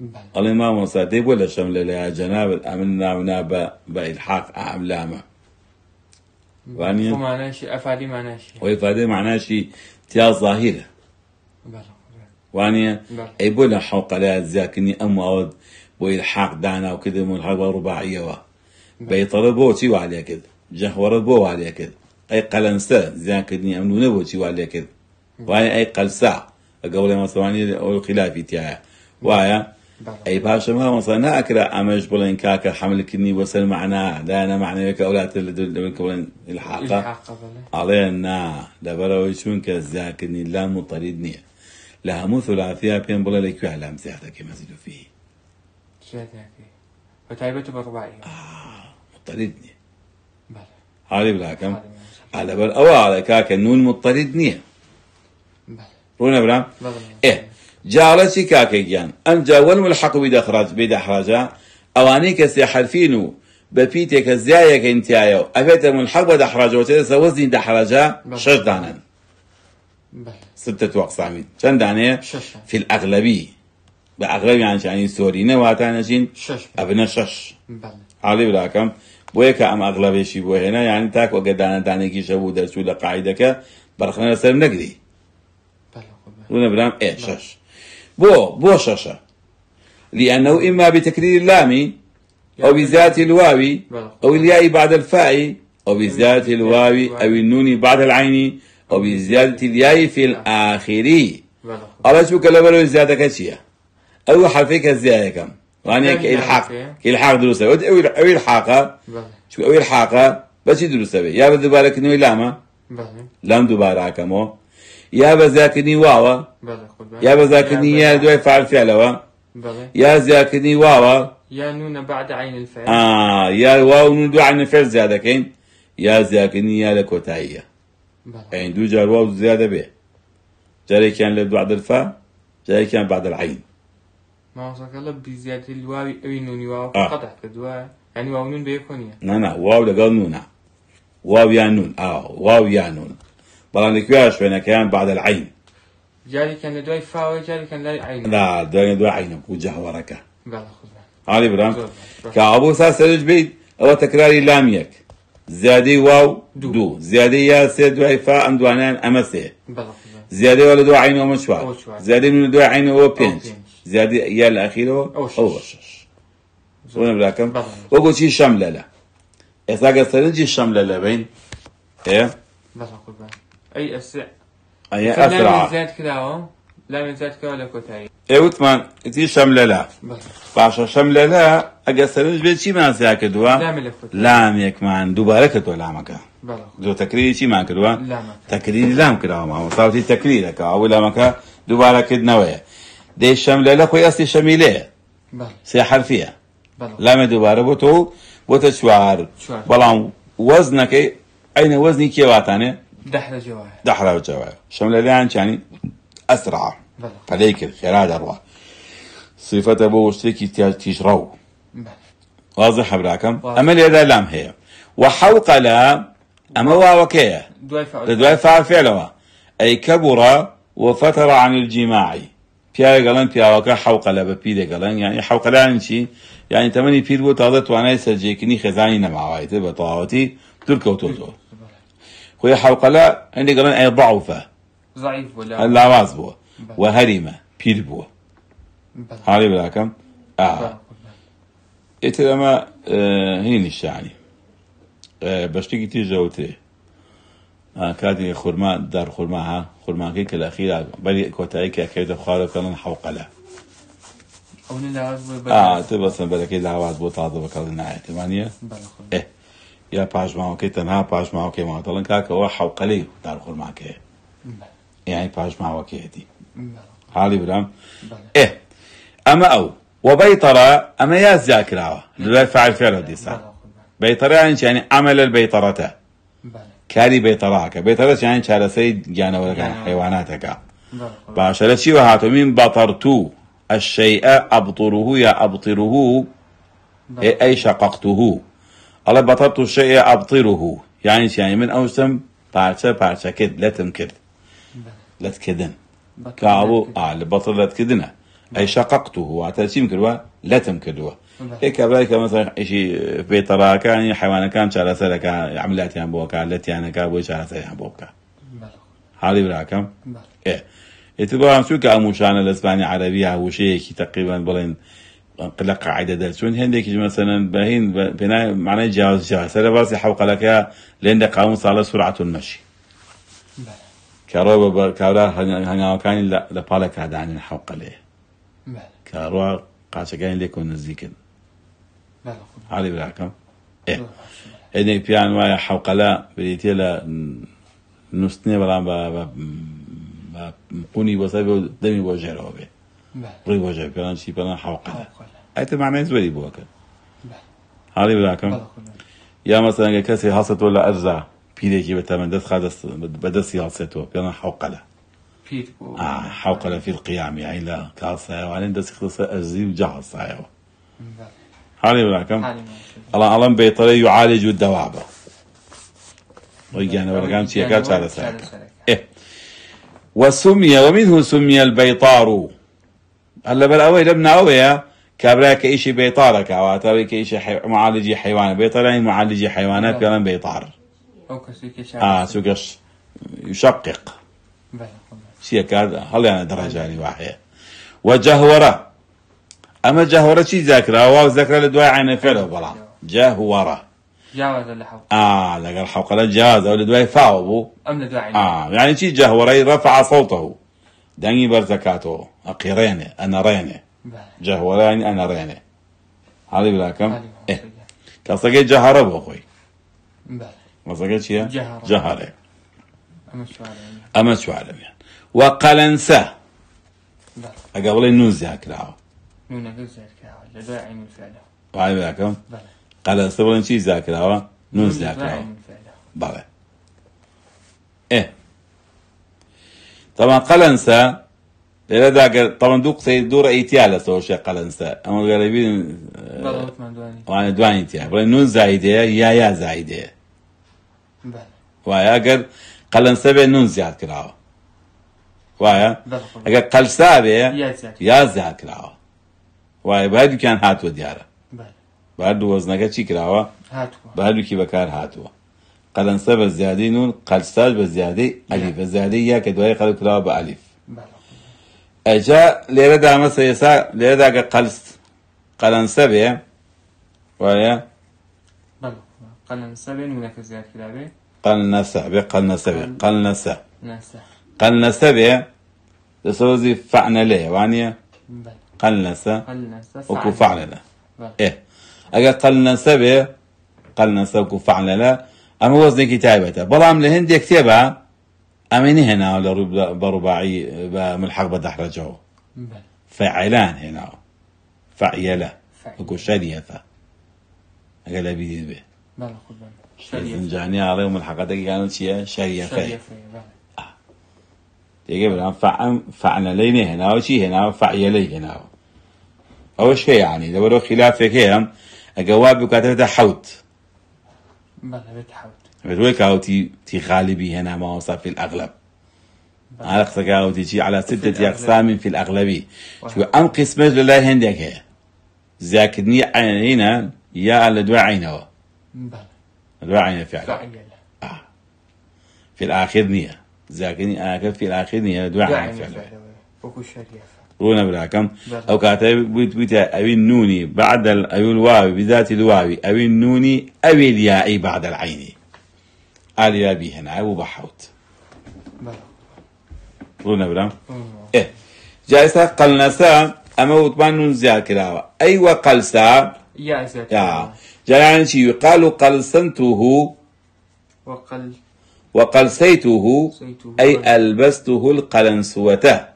بەڵێ قال ما موصل ديب ولا شمل يا جناب الأمن ونا ب بإلحاق أعملامه وانيا ماناشی ئەفادی تيا ظاهرة. بەڵێ قوربان وانيا بەڵێ أي بولا حوقلا زاكني أم أود بإلحاق دانا وكذا ملحق رباعية وا بيطرد بو تي وعليها كذا جهورت بو عليها كذا أي قلنسة زاكني أمنونة بو تي وعليها كذا أي قلسة. قبل ما سواني أو الخلافي تياها وهي بەڵێ أي باشا ما مثلا نأكل أمش بلين كاكا حمل كني وصل معنا. لا أنا معنى لك أولاد اللي بلين الحاقة. الحاقە بەڵێ علينا. لبروي شون كزاكني لا مطردني لها مو ثلاثية بين بلا لك علام زيادة كما زيدوا فيه. زیادەکەی بە تایبەت بە ڕوبایی مطردني بەڵێ هذه بلا كم على بل أو على كاكا رونا بەڵێ إيه جالتي كاكا جان أم جا والملحق بيد أخراج بيد أخراجا أواني كسي حرفينو الزايك انتايو أبيت ملحق بيد أخراجا وتدسى وزن دحراجا شش دانا بەڵێ ستة أقسام كم دانية شەشە في الأغلبي بأغلب يعني يعني سوري نواتانا جين شەش أبنا شش. عالي براكم بويكا أم أغلبي شي بو هنا يعني تاك وقدانا دانيكي شبو درسو لقاعدك برخنا لسر نقدي برام إيه شش بو بو ششة لأنه إما بتكرير اللام أو بزيادة الواو بلى. أو الياء بعد الفاء أو بزيادة الواو أو النون بعد العين أو بزيادة الياء في الآخر. بله الله شو كلا بلو زيادة كشيء أو حرفك الزيادة كم؟ كم كإلحاق. يعني؟ كإلحاق دروسة. أو أو إلحاقة. شو أو إلحاقة. بس دروسة بي. يا بدو كنوي لاما بله لام دوباره كمو يا بزاكني واوا. يا بزاكني يا دواي فعل فعلوا. بله. يا زاكني واوا. يا نون بعد عين الفعل. آه يا واو من دو عن فعل زيادة كين. يا زاكني يا لكوتاية بله. يعني دو جار واو زيادة به جاري كان بعد الفاء جاري كان بعد العين. ما وصلك الله بزيادة الواو أو النون واو. آه. قطع كدوا يعني واو نون بيكون نا نا واو لقال نونا. واو يا نون. آه واو يا نون. بلان كياش بين كان بعد العين جاري كان لدواي فاو جاري كان لا عين لا دو دو عين وجهورك بله خد بالك. هذه برام. كابو ساس سرج بيت أو تكراري لاميك زيادة واو دو. دو, زيادة يا سي دو فاء أم دوانان امسي بالك. زيادة ولا دو عين ومشوار. زيادة من دو عين وبينش بينش. زيادة يا الأخيرة أو شش. أو شش وأنا براكم بله. وقول شي شملة لا إذا قلت سرنجي لا بالك. أي أسرع. أي لا زاد كده أهو. لا من زاد كده ولا كوتاي إيه وثمان تي شملة لا باشا شملة لا أجا سرنج بيت شي ما سيا كدوا؟ لا من كوتاي لام يك مان. دوباره لامك. بله خد جو تكرير شي ما كدوا؟ لا تكرير لام كده ما صارتي تكرير كا أو لامك دوباره كدنا ويا دي الشملة لا خوي أصلي شميلة بله سي حرفية. بله لام دوباره بوتو بوتو شوار. شوار. بلان وزنك أين وزني كيواتانه دحرة جواهر دحرة وجواب شملة لأن يعني بله فليك الخيرات أروى. صفة أبو وشتكي تجرو واضح براكم. أما اللي لام هي. وحوق لا أما واوكيه دواي فعل فعلها أي كبر وفتر عن الجماع. بيا قالن بيا وكا حوق لا ببيده قالن يعني حوق لا يعني شي يعني تمني بيد بو تاضت وأنا سجيكني خزاني نمعوايت بطاوتي تركو توتو خويا حوق لا عندي قالن أي ضعفة ضعيف ولا؟ اللاواز بو وهرمة بيد بو آه. بله خد بالك. اتلما آه هينش يعني آه باش تيجي تيجي آه كادي خرما دار خرما ها. خرما كيك الأخيرة. بلي كوتاي كي كيد خالو كان حوقلا أو لا عزب آه سن بلكي دعوات بو تعضو بكال نهاية ثمانية بله خد إيه. يا باش معه كي تنها باش معه كي معه طلن كاك هو حوقلي دار خرما كي. بله يعني باش معه كي دي بله حالي برام. بله إيه. أما أو وبيطرة أما يا ذاكرة لا فعل فعل دي صح بله خد بالك. بيطرة يعني عمل البيطرة كاري بيطراك بيطرة يعني شارسي جانا ولا كان. حيواناتك باشا شي وهاتو. من بطرت الشيء أبطره يا أبطره أي شققته. الله بطرت الشيء أبطره يعني يعني من أوسم بارشة بارشة كد لا بله. لا تكدن. كابو آه البطل لا تكدنه أي شققته وعتاسي مكدوا لا تمكدوا. هيك بلاك مثلا شيء في كان يعني حيوان كان شارع سلك عملات يعني بوكا التي أنا كابو شارع سلك بوكا بله. هذه براكم. إيه اعتبارا شو كأموشان الإسبانيا عربية أو شيء تقريبا بلين قلق قاعدة درسون هندك مثلا باهين بناء معناه جاوز جاوز هذا بس حوق لك لأن قاموس على سرعة المشي. كارو كارو هنا كان لا لبالك هذا عن الحوق بله. كارو قاش كان لك ونزيكن هذه براكم إيه بالك. هندك بيان وايا حوق لا بريتي لا نستني بلا با قوني بسبب دمي بوجهه به بله. ڕێی بۆژێ پێیان چی پێیان حوقە حوق لا. ئەتە معنای زۆری بووەکە. هاڵی براکەم. یا مەسەنگە کەسی هەڵسێتەوە لە ئەرزا پیرێکی دەست خا دەست بەدەستی هەڵسێتەوە بيت بو. حوقە لە فی القیامی ئەی لە کاسایەوانین دەستی خستە ئەرزی و. جا هەڵسایەوە بله. هاڵی براکەم حالي ما شاء ئەڵان ئەڵم بێتەرە يعالج الدوابە وەی گیانەوەرەکان چیەکە چارەسەرەکە إيه وسمي ومنه سمي البيطار هلا بالاول لبنا اويا كابرا كإيشي بيطارك أو حي... معالجي حيوان بيطار يعني معالجي حيوانات كمان بيطار. أو كسيكي شعر. آه يشقق. خد بالك. شيء كذا هل يعني يعني واحدة وجهورة. أما جهورة شي ذاكرة؟ واو ذاكرة لدواء عين فعله بلا؟ جهورة. جاوز اللحو آه لقى حوقلة جاز أو لدواي فاو أم لدواعي آه يعني شي جهوري رفع صوته. داني برزكاته أقيرينه أنا رينه بله. جهوري يعني أنا رينه هذه بلاكم هذه إيه هو. كصقي جهره بو أخوي بله. وصقي شيء جهرة. جهره أما شو على أما شو عالم يعني وقلنسة بله. قبل النوز كلاو نونا قزر كاوة لدواعي من فعله وهاي بلاكم بله قلنسة ولا شي ذاكراوا نوز لدواعي ذاكراوا من فعله بلى إيه طبعا قلنسة لذا طبعا دوق سيد دور إيتيال سو شي قلنسة أما غالبين دواني وأنا دوان إيتيال. بلا نون زايدة يا يا زايدة. بله وايا اگر قلنسة به نون وايا بله قبل اگر قلسة به يا زياد. كراوا وايا بعد كان هاتو ديارة. بله بعد وزنك چی كراوا هاتوا بعد كي هاتوا قلنسة بزيادة نون قلسة بزيادة ألف بزيادة يا كدواي قلب كراوا بألف بله. اجا ليرة دا مثلا يسا ليرة دا قلس قلنسة به ويا بله. قلن سبع نونا كزياد كلابي قلنسة به قلنسة به قلنسة. ناسا قلنسة به تسوزي فعنا ليه يعني بله. قلنسة. قلن وكو فعلنا وكو فعلنا اما وزن كتابته بلام لهند يكتبها اميني هنا ولا رب- برباعي بملحق بدحرجه بله. فعلان قال بيدي به بله قبل شريف زنجاني عليهم الحقيقة كانت شيء شريفة شريف بله. تيجي بلا فعن فعنا لين هنا وشي هنا فعيلي هنا أول شيء يعني لو لو بله بتحوت بتقول كاوتي تي غالبي هنا ما وصف في الأغلب. على قصة كاوتي شي على ستة. أقسام في الأغلبي شو أم قسمة لله هندك هي زاكدني هنا يا على دواء عينه بله. دواء عينه فعلا فعيلة في الآخر نية زاكني آخر في الآخر نية دواعي عينه فعلا وكو شريف رونا بلى. أو كاتب بيت بيت أبي النوني بعد ال- أبي الواو بذات الواو أبي النوني أبي الياء بعد العين. الياء بي هنا أبو بحوت. رونا برام أوه. إيه. جايسة قلنسا أما وطبعا نون زياد كلاوة. أيوة قلسا يا زياد يا. جاي يعني شي يقال قلسنته. وقل. وقلسيته سيته أي ألبسته القلنسوة.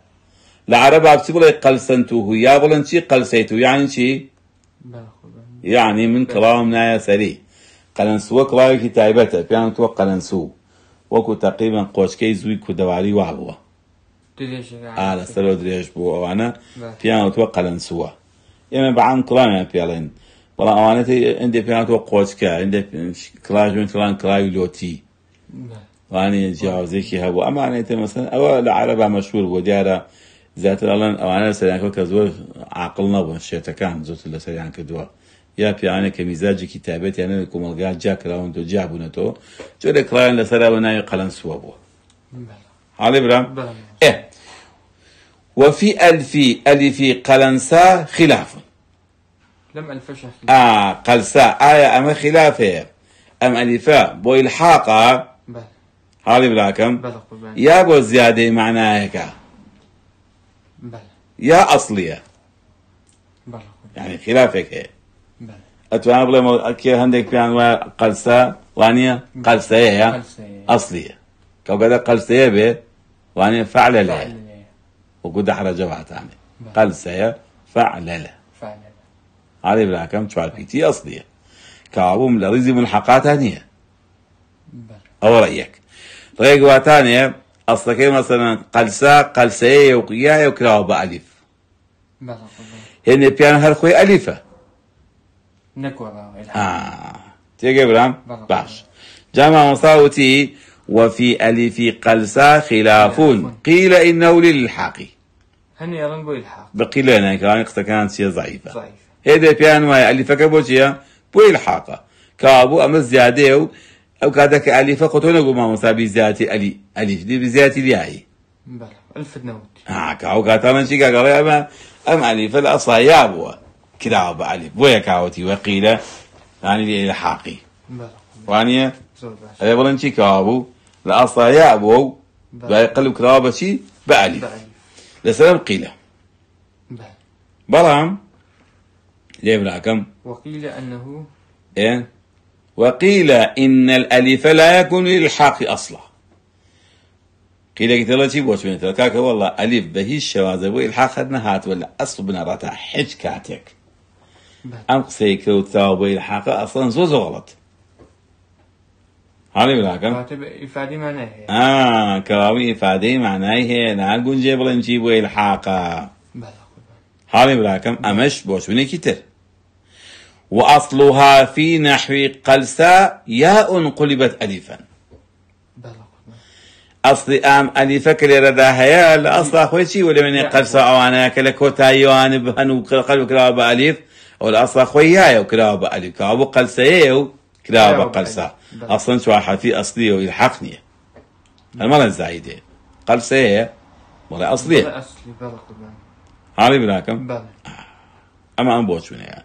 العرب بتقول قلسنته يا بلن شي قلسيته يعني شي؟ يعني من كلامنا يا سري. قلنسوة كلاوي كتابته بيان تو قلنسو. وكو تقريبا قوشكي زوي كدواري وعبوه تدريش على سلو دريش بو أوانا. بله. بيان تو قلنسوة يما بعن كلام يا بيالين. والله أوانتي عندي بيان تو قوشكا عندي كلاج من كلام كلاوي لوتي. واني جاوزيكي هبو. أما أنا مثلا أو العرب مشهور وديارة الالان أو أنا سريان كزور عقلنا بو شيتا كان زوت اللي سريان كدوا يا بي أنا كمزاج كتابت يعني كم الغا جاك راوند جابونا تو جوري كلاين لسرا ونا قلن سوابو بله. علي برام؟ إيه وفي ألف ألف قلنسا خلاف. لم أخي آه قلسا. آية اما خلافه؟ أم ألفا؟ بو بله. هذه براكم يا بو زيادة معناها هيك يا قبل يعني خلافك. هي بله أتوانا بلا أكي هندك بيان وا قلسة؟ وانيا قلسة هي. أصلية. كو قد قلسة به وانيا فعل له. فعل وقد حرجة واحد قلسة فعل له. فعل هذه بلا كم شوال بيتي أصلية. كابوم لرزي ملحقات هنية بله أو رأيك. رأيك واتانية أصلك مثلا؟ قلسة قلسة وقيا وكلاو بألف هن بيان هر خوي ألفة الحمد آه. تيجي برام. باش. جمع مصاوتي وفي ألف قلسا خلاف خلاف. قيل إنه للحاق هني يرن بو الحاق بقيل أنا كان كانت شيء ضعيفة. ضعيف هذا بيان ما ألف كبوشيا بو الحاقة كابو أما زيادة أو أو كادك ألف قطونا قوما مصابي زيادة ألي ألف دي بزيادة الياء بله ألف نوت. آه كاو كاتانا شيكا قال أما أم ألف الأصايا بوا كده أبو ألف بويا كاوتي وقيل يعني للحاقي بله وانە زۆر باش ئەێ بڵێن چی کاوا بوو لە ئاسایا بووە و دوای قەلب کراوە بەچی بەعلی بەعلی لەسەر قیلە بەعلی بەڵام لێ براکەم وقيل أنه إيه؟ وقيل إن الألف لا يكون للحاق أصلا. قيل قلت الله شي بوش بنت كاكا والله ألف بهي الشواذ بو الحاق خدنا هات ولا أصل بنا رتا حج كاتك. أم قصيك وتاو الحاق أصلا زوز غلط. هذا براكم كاتب إفادة معناه آه كراوي إفادة معناه هي لا قنجي بلن جيبو الحاقة. بله هذا براكم أمش بوش بني كتر وأصلها في نحو قلساء ياء قلبت ألفا. أصل أم ألفك لردا هيا لأصل أخوي شي ولا من قلساء أو أنا كلا كوتا يوان بهن وقلب كلا بألف أو الأصل أخوي يا وكلا بألف كابو قلساء كلا بقلساء أصلا شو حرفي أصلي ويلحقني. المرة الزايدة. قلساء ولا أصلية. بله أصلي بله قربان هذا براكم؟ بله أما أم بوچونه يعني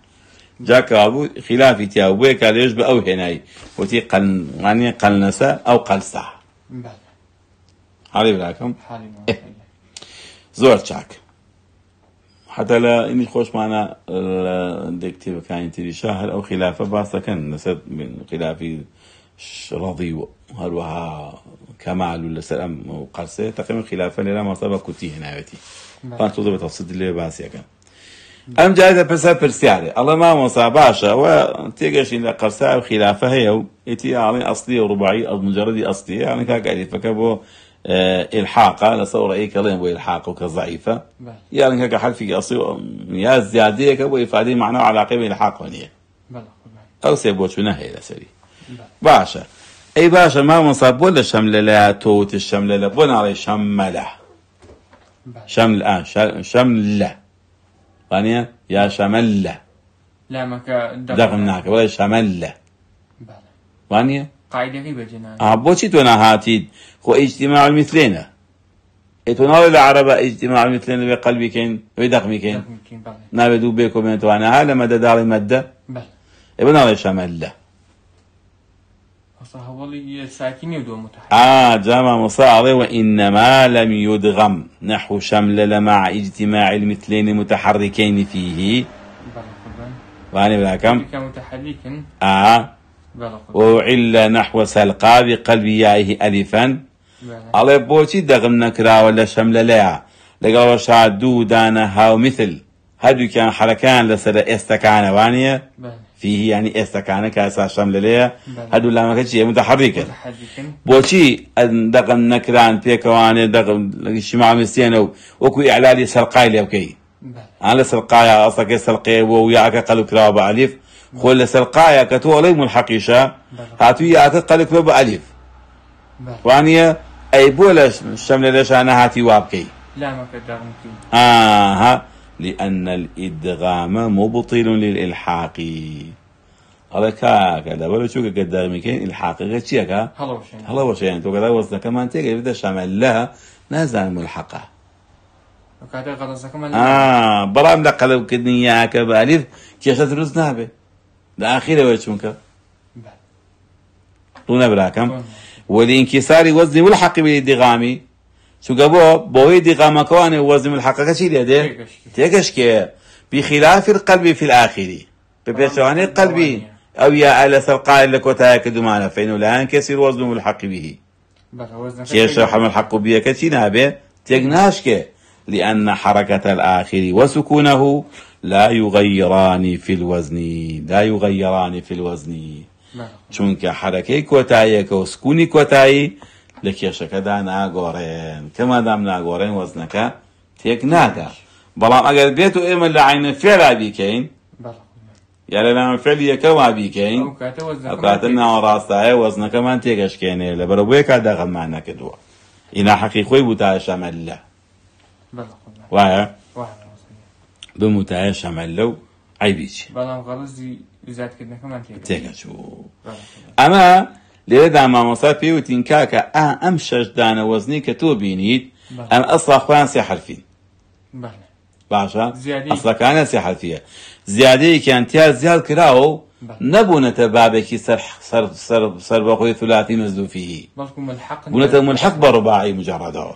جاك أبو خلافي تي أبو قال يجب أو هناي. وتي قل يعني قلنسا أو قلسا هذه براكم حالي إيه. زور تشاك حتى لا إني خوش معنا الدكتيف كان تري شاهر أو خلافة باسا كان نسد من خلافي رضي هروها كمال ولا سلام وقرسه تقريبا خلافة للا ما سبق كتي هنايتي بله فان تو بتفصيل اللي باسي كان. ام جايزه برسا برسياري الله ما موسى باشا وتيجيش إلى قرساء وخلافه هي و- اتي يعني اصلي ورباعي أو مجرد اصلي يعني كاك علي فكبو آه الحاقه لصور اي كلام بو الحاقه وكضعيفه يعني كاك حرفي اصلي يا زياده كبو افادي معناه على عقيبه الحاق قربان أو سيبو نهي لسري بله باشا اي باشا ما مصاب ولا شمل لا توت الشمل لا بنا على ثانية يا شملة. لا مكا دغمناك ولا شملة. بله. وانية قاعدة غيبة جنان آه بوشي تونا هاتيد خو اجتماع المثلين اتونا العرب اجتماع المثلين يمكن بله. نابدو بيكو من توانا هذا مدى داري مدى بله. ابن على شملة. متحرك آه جامع مصاعد وانما لم يدغم نحو شمل مع اجتماع المثلين متحركين فيه بلاكم كمتحرك آه بله قربان وعل نحو سلقا بقلب يائه ئەڵێ بۆچی دەغم نەکراوە لە شەم لە لەیە لەگەڵەوە دوو دانە هاو مثل. هەردووکیان حرەکان لەسەر ئێستەکانەوانە بله. فيه ینی ئێستەکانە کاسا شەم لە لەیە بەڵێ. هەردوو لامەکە چیە متحرکن متحرك بۆچی ئەن دەغم نەکران پێکەوانێ دەغم شیمامستێنە و وەکو ئیعلالی سەرقای لێ بکەی بله ئان لە سەرقایە ئەسەکەی سەرقێ بۆ و یاکە قەلب کراوە بە ئەلیف خۆ لە سەرقایە کە تۆ ئەڵەی ملحەقیشە هاتووی یاکە قەلب کرا بە ئەلیف بله وانە ئەی بۆ لە شەم لە لەشانە هاتی وا بکەی لا مكا دغمتي آها لأن الإدغام مبطل للإلحاق. هذا كاك هذا ولا شو قدام كين الحاق غتشيكا هلا وشين هلا وش يعني تو كذا وزن كمان تيجي بدأ شامل لها نازل ملحقة. وكاتا غلطة كمان آه برام لا قلب كدنيا كباليف كيف تدرس نابه ده أخيرا ويشونك بله. طونا براكم ولانكسار وزن ملحق بالادغام شو قبو بوي دغام كوان وزن ملحق كشي ده تيكشك بخلاف القلب في الآخر ببيشواني القلبي أو يا آلة القائل لك وتاك دمانا فإنه لا ينكسر وزن ملحق به كيش حمل الحق به كشي نابه تيقناشك لأن حركة الآخر وسكونه لا يغيران في الوزن لا يغيران في الوزن بله چونکە حرەکەی کۆتاییەکە و سکوونی کۆتایی لە کێشەکەدا ناگۆڕێن کەمادام ناگۆڕێن وەزنەکە تێک نادا بەڵام ئەگەر بێت و ئێمە لە عینە فێرا بیکەین یا لە لامە فێلی یەکەوا بیکەین أو كاتا وزن ئەو کاتە ناوەڕاستایە وەزنەکەمان تێگەشکێنێ لە بەرەبووی کا دەغەممان نەکردووە ئینا حەقی خۆی بوتایە شەمەلە وایە بموتایە شەمەلە و عیبی چی بەڵام غەڵزی زیاد کردن کەمان تێگەشت تێگەچوو ئەمە لێرەدا مامۆسا پێوتین کاکە ئا ئەم شەش دانە وەزنی کە تۆ بینیت ئەم ئەسڵا خۆیان سێ حرفین زيادة. أصلەکانە سێ حرفیە زیادەیەکیان تیا زیاد کراوە و. نەبوونەتە بابێکی سەر سەر بەخۆی ثلاثی مەزدوفیهی بوونەتە ملحق بە ڕباعی مجرڕەدەوە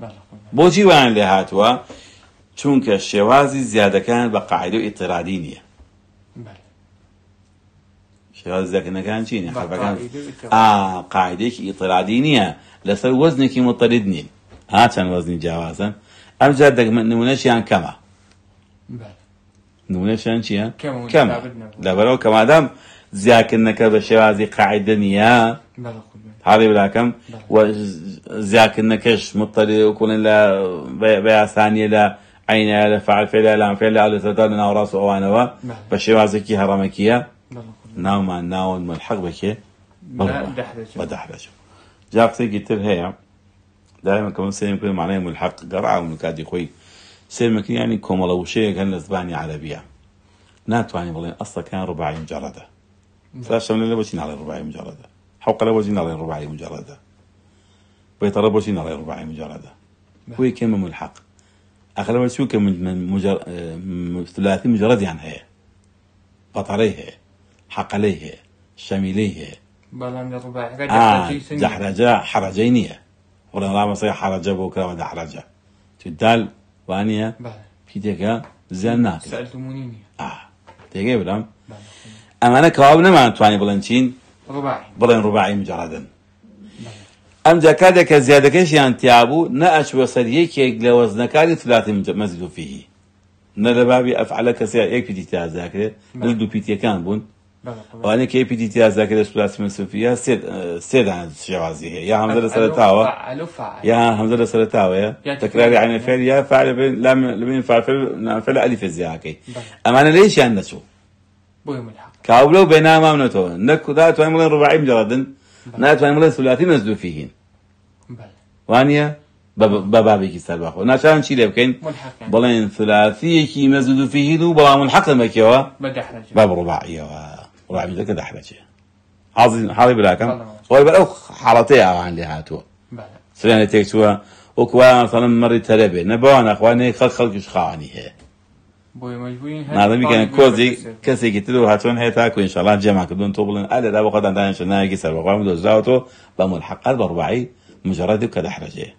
بەڵێ بۆچی ویان لێ هاتووە؟ چونکە شێوازی زیادەکان بە قاعدە و ئیترادی نییە. شێواز زیادەکەنەکان چینە بە. ئا قاعدەیەکی ئیترادی نییە. لەسەر وەزنێکی متەرید نین. ها چەند وەزنی جیاوازن؟ ئەم جا دەگمە نمونەشیان کەمە. نمونەشیان چییە؟ نەبوو. لەبەرەوە کەمادام زیاکردنەکە بە شێوازی قاعدە نییە. حاڵی براکەم و زیاکردنەکەش مضطرد وكون لا بياسانية لا عينها لا فعل فعل لا فعل لا لسرطان ناو راس اوانوا بشي وازكي هرمكية ناو ما ناو ملحق بكي. لا دەحرەجە. بدحرج جا قصي قلت هي. دائما كمان سيم كل معناه ملحق قرعة ومكادي خوي سيم يعني كوملا وشيء كان لزباني عربية. ناتواني بلين أصلا كان رباعي مجردة. فلاش من اللي بوشين على رباعي مجردة. حوق لا بوشين على رباعي مجردة. بيطرى بوشين على رباعي مجردة. هو كلمة ملحق أغلب شو كم من مجر... م- ثلاثي مجرد يعني هي. بطريه حق عليه شميليه. بەڵام سنگی. دحرجة حرجينية. ولا لا مصير حرجة تدال بەڵێ بيتك زين ناكل سألتموني نییە. آه تيجي بلام. بەڵێ أما أنا كوابنا ما تواني بلنشين ڕووبای. بڵێن ڕوباعی مجارەدن ئەم جا کاتێکە زیادەکەشیان تیابوو سەر یەکێک لە وەزنەکانی فلاتی نە لە بابی ئەفعلە کەسیا یەک پیتی تیازاکرێت نە دوو پیتیەکان بوون بەڵێ قوربان. وانە کە پیتی تیازاکرێت سولاتی مەسوفیە سێدان شێوازی هەیە یا هەمزە لە سەرتاوە فعل و فاعل. يا همزة لسرتاوية يا تكراري عن الفعل يا فعل بين لام لبين فعل فعل فعل ألف زياكي أما أنا ليش يعني نسو بۆی ملحق. كابلو بينما ما منتو نكو ذات وين رباعي مجرد نات وين ثلاثي مزدو فيهن. وانيا ببابيكي سالباخو ناشان شي لبكين ملحق يعني. بلين ثلاثيكي مزدو فيهن وبلا ملحق مكيوا بەدەحرەجە. باب رباعي ذاك دحرجة عظيم حالي بلاكم والله. ويبقى حالتي عن بەڵێ. سريان تيكسوا وكوا مثلا مري تربي. نبوان أخواني خلق خلق خاوني هي. مەجبورین هەر مادام كان كوزي. كسي قتلو هاتون هي تاكو إن شاء الله جمع كدون طوبلن. الا دا وقت عندنا شنا يجي سر وقام دوزاوتو بملحقات بربعي مجرد كدحرجه.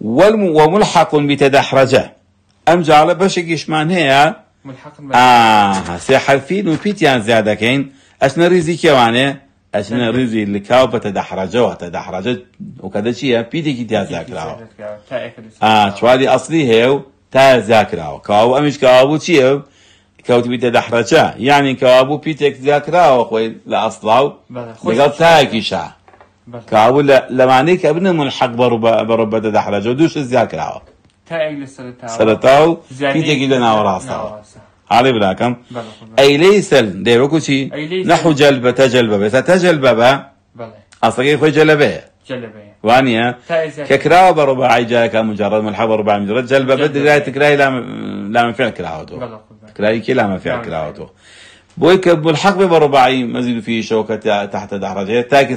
والم وملحق بتدحرجة. أم جعل بشكيش مان هي ملحق بە- آه سي حرفين وبيتيان زيادة كاين أشنا ريزي كيوانه أشنا ريزي اللي كاو بتدحرجة وتدحرجة. وكذا شيء بيتي كي تيازاكراو تا ئێکرد. آه شوادي أصلي هيو تا ذاكراو. كاو أمش كاو تشيو كاوتي بيتا دحرجا يعني كاو بيتك ذاكراو خوي لا أصلاو بەڵێ. خۆش- لقال تاكي شا. بەڵێ. كاو لا لمعنيك لە زیادەی- بيتك لنا وراسا ناوەڕاستە. علي قوربان. أي ليس ديروكو شي أي ليس- نحو جلبة تجلبة تجلبة بەڵێ. أصلا خوي جلبة جەلەبەیە. وانيا ككراو برباعي جاك مجرد ملحق برباعي مجرد. جلبة جلبة. بدي تكراي لا لا من فعل كراوتو بەڵێ قوربان. كراي كلا ما فعل. كراوتو بويك ملحق برباعي مزيد فيه شوكة تحت دحرجة تاكي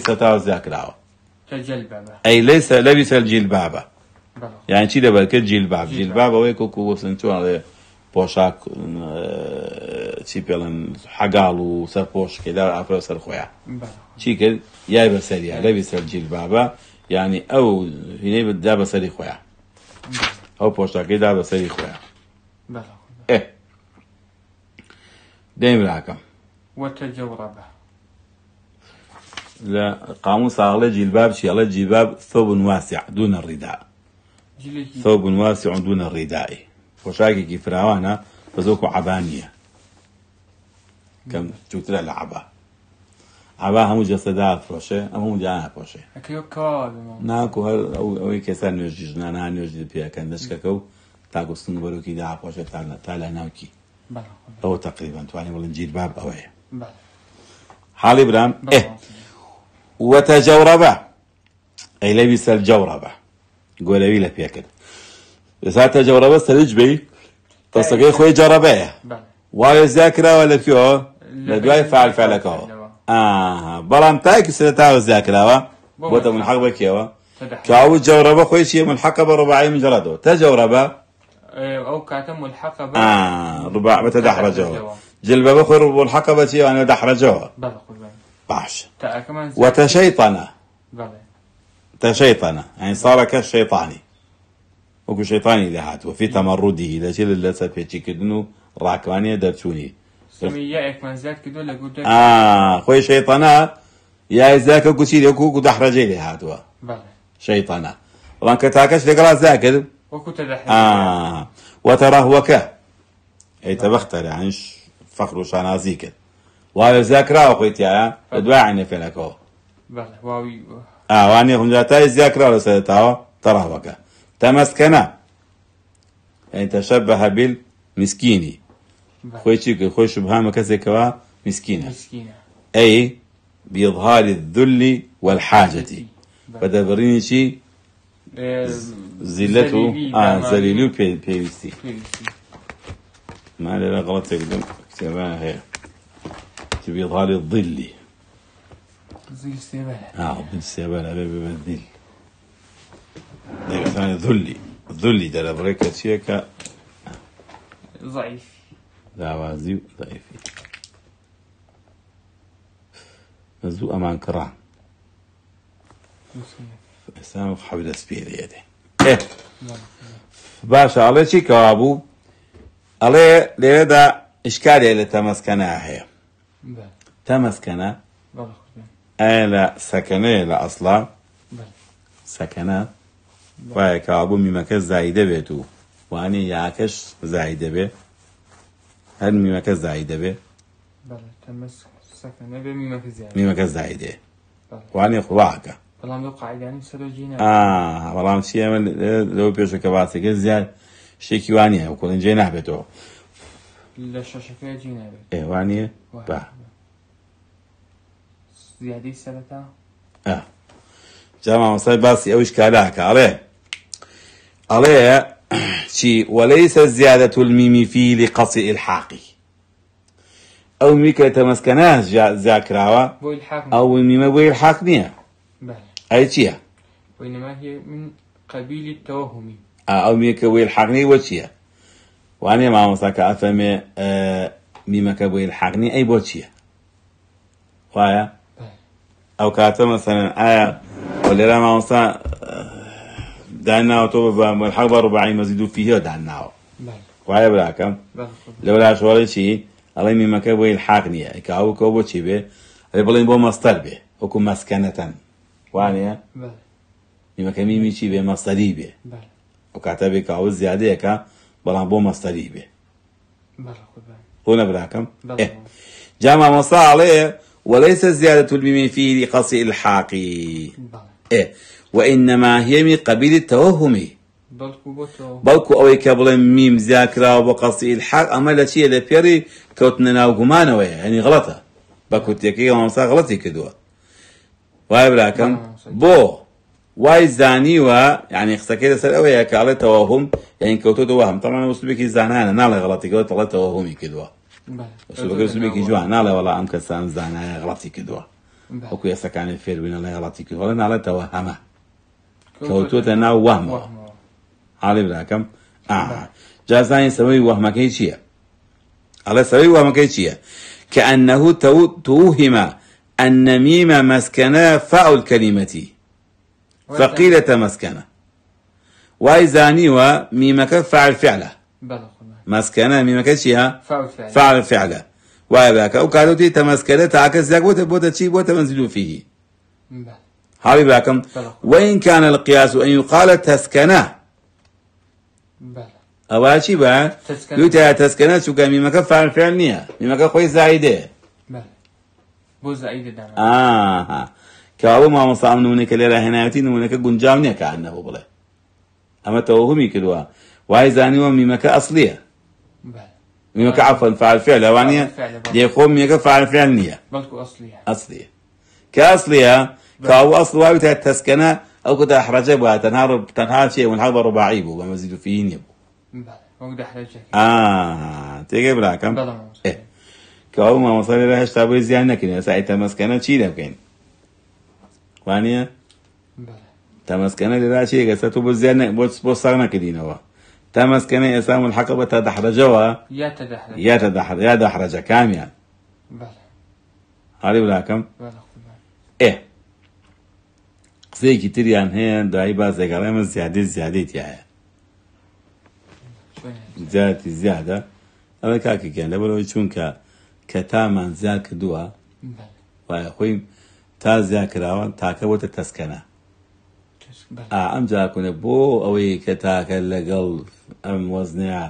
یان چی لەبەرکە جیلباب جیلباب ئەوەی کوکو وەسنچوانڵێ پۆشاک چی پێڵن حەگاڵ و سەرپۆشکێدا ئافرە سەرخۆیان چی کرد؟ یای بەسەریا لەوی سەر جیلبابە ینی ئەو هینەی بدا بەسەری خۆیان. ئەو پۆشتەکەیدا بەسەری خۆیان. دەیمراکەم لە قاموس ئاڵە جیلباب چیڵە جیباب فەبن واسیع دوو نەڕیدا. ثوب واسع دون الرداء خۆشاکێکی فراوانە بە زۆکو عبا نییە. کەم جووترە لە عبا. عبا هەموو جەسەدا فرۆشێ ئەمە جیان ناپۆشێ. ناکو هەر ئەوەی کێسا نوێژی ژنانا نوێژی پێەکەن دەشکەکە و تاگوستن بەرەوکی داپۆشێ تا لە ناوکی. ئەوە تقریبان توانانی بڵن جیر باب ئەوەیە. حاڵی برام وتەجەورە بە ئەی لەویسەر جەورە بە قولوي لە پێکرد. لەسا تەجەورەبە سەرج بی تەسەکەی خۆی جەڕەبەیە وایە زیاکراوە لە کوێەوە لە دوای فعل فعلەکەەوە ئاها بەڵام تاکی سرتاوە زیاکراوە بۆتە منحق بکەوە تدحرج كاو الجوربة خوي شيء ملحقة برباعي مجرده تجوربة ئەو کاتە ملحقە بە آه بتدحرجه جلبة بخر والحقبة شيء أنا دحرجه بەڵە قوربان باش. تاکەمان وتشيطن بەڵێ تشيطن يعني صار كالشيطاني. وكو شيطاني لهات وفي تمرده. لجل اللي بيتشي كدنو راكوانية یەکمان زیاد کردو لە گوتە آه خوي شيطانا يا إزاك كوشي يكو دحرجي لهاتوا بەڵێ شيطانا طبعا كتاكش لقرأ ذاكر وەکو تەدەح آه. وترهوك أي تبختر يعني ش- فخر وشانازيك وهذا ذاكرة وخيت يا. دواعني في لكو بەڵێ واوی آه واني هم جاتاي ذاكرة لسيتاوا ترهوك تمسكنا يعني تشبه بالمسكيني بەڵێ خوي شيك خوي شبهام كزكوا مسكينة مسکینە أي بإظهار الذل والحاجة. فدبريني شي زلته آه زليلو بي بيستي ما لنا غلط يقدم كتابها هي تبي إظهار الظل زیل سێبەرە آه ظل سيبان أبي بالذل دقيقة ثانية ذلي ذلي ده بريكة شيكا ضعیف لا وازي ضعيف. مزو أمان كران سام حول سبيل يدي إيه. باشا على شي كوابو؟ على ليدا إشكالية لتمسكنا هي بەڵێ تمسكنا. ئایا لە سەکەنەیە لە ئەسڵا سەکەنە. وایە کابوو میمەکە زایدە بێت و وانێ یاکەش زای دەبێ. هەر میمەکە زای دەبێ. میمەکە زای دێ. وانێ خواکە. بەڵام چی ئەمە لەو پێشەکە باسەکە زیاد شتێکی وانە و کۆڵنجێ نابێتەوە. لە شەشەکە جی نابێت. ئێوانە بە با زیادی سەرەتا جامع مصايب باسي اوش كالاك عليه. عليه شي وليس زيادة الميم في لقص الحاقي. أو ميكا تمسكناه ذاكراوا بۆ الحاق أو ميما بوي الحاق بەڵێ أي تشيا وإنما هي من قبيل التوهم أو ميكا بوي الحاق نية وتشيا واني ما مصاك أفهمي آه ميما كبوي الحاق نية أي بوتشيا خوايا بەڵێ أو كاتب مثلا آية ولرا ما مصا دعنا وتوب بالحق رباعي مزيد فيه دعنا براكم بەڵێ قوربان. لولا شوالي شي الله مي مكا بوي الحاقنية كاو كوبو شي بي اللي بلين بو مصدر بي. وكو مسكنة وانيا بەڵێ مي مكا ميمي شي بي مصدري بي. بەڵێ وكاتبي كاو زيادة كا بلان بو مصدري قوربان. هنا بەڵێ إيه. جامع عليه وليس زيادة الميم فيه لقص الحاقي بەڵێ إيه. وإنما هي من قبيل التوهم. بەڵکو بۆ تۆ بەڵکو ئەوەی کە بڵێن میم زیاکراوە بۆ قەسی إلحاق. ئەمە لە چیە لە پێری کەوتنە ناو گومانەوەیە هەنی غڵەتە بە کوتێکی ئەمەسا غڵەتی کردووە وای براکەم بۆ وای زانیوە یعنی قسەکەی لەسەر ئەوەیە کاڵێتەوە هەم یان کەوتۆتەوە هەم تەڵان وسوبێکی زانانە ناڵێ غڵەتیکەوە تەڵێتەوە هەمی کردووە وسوبەکە وسوبێکی جوان ناڵێ وەڵا ئەم کەسان زانایە غڵەتی کردووە وەکو ێسەکانی فێربوونە لە غڵەتی کردوە ناڵێتەوە هەمە کەوتوتە ناو وەهمەوە حاڵی براکەم آه. جازانی سەوەی وەهمەکەی چییە ئەڵێ سەوەی وەهمەکەی چییە كأنه تو- توهم أن ميم مسكنة فاء الكلمة. فقيل تمسكنة واي زاني وميمك فعل فعله بەڵێ قوربان. مسكنة ميمك شيها فاول فعل فعل. فعله واي باك أو كادوتي تمسكنة تعكس ذاك. بوتا بوتا شي بوتا منزل فيه. هاوي باكم وإن كان القياس أن يقال تسكنة. بەڵێ ئەوە چی بە تسكنة. دوتە تەسکەنە چووکە میمەکە فعل نییە میمەکە خۆی زایدێ بەڵێ بۆ زەعیدە دانا. ئاها کەوابوو مامۆسام نمونەکە لێرە هێنایەتی نمونەکە گونجاو نییە کە ئەنەبوو بڵێ ئەمە تەوهمی کردووە وای زانیوە میمەکە ئەسلیە بەڵێ میمەکە عفەن فعل فعل بەڵێ. دێخۆ میمەکە فعل فعل نییە بەڵکو ئەسلیە ئەسلیە کە ئەسلیە کاو ئەسڵ واوی تا تەسکەنە ئەو کە داحرەجە بووە تەنها ڕ- تەنها چێ والحەق بە ڕباعی بوو بە مەزید و فیهی نییە بوو بەڵێ وەک دەحرەجەکە ئا تێگەی براکەم بەڵێ مامۆستا. إيه. کەوا مامۆسا لێرە هێشتا بۆی زیان نەکەین ئێستا ئەی تەمەسکەنە چی دەبکەین وانە بەڵێ تەمەسکەنە لێرا چی گەسە تۆ بۆ زیان نە- بۆ بۆ ساغ نەکردینەوە تا مسكنه اسام الحق بتدحرجوا يا تدحرج يا تدحر يا دحرج كاميان بله هاري براكم بله خوبه إيه. قسەیەکی تریان هەیە دوایی باسێکەڵێمە زیادی زیادیتیایە شوية. زیاتی زیادە ئەوە کاکەکەن لەبەرەوەی چونکە کە تامان زیاد کردووە بله وایە خۆی تا زیاد کراوە ئەم جاکوونە بۆ ئەوەی کە تاکە لەگەڵ ئەم وەزنەیە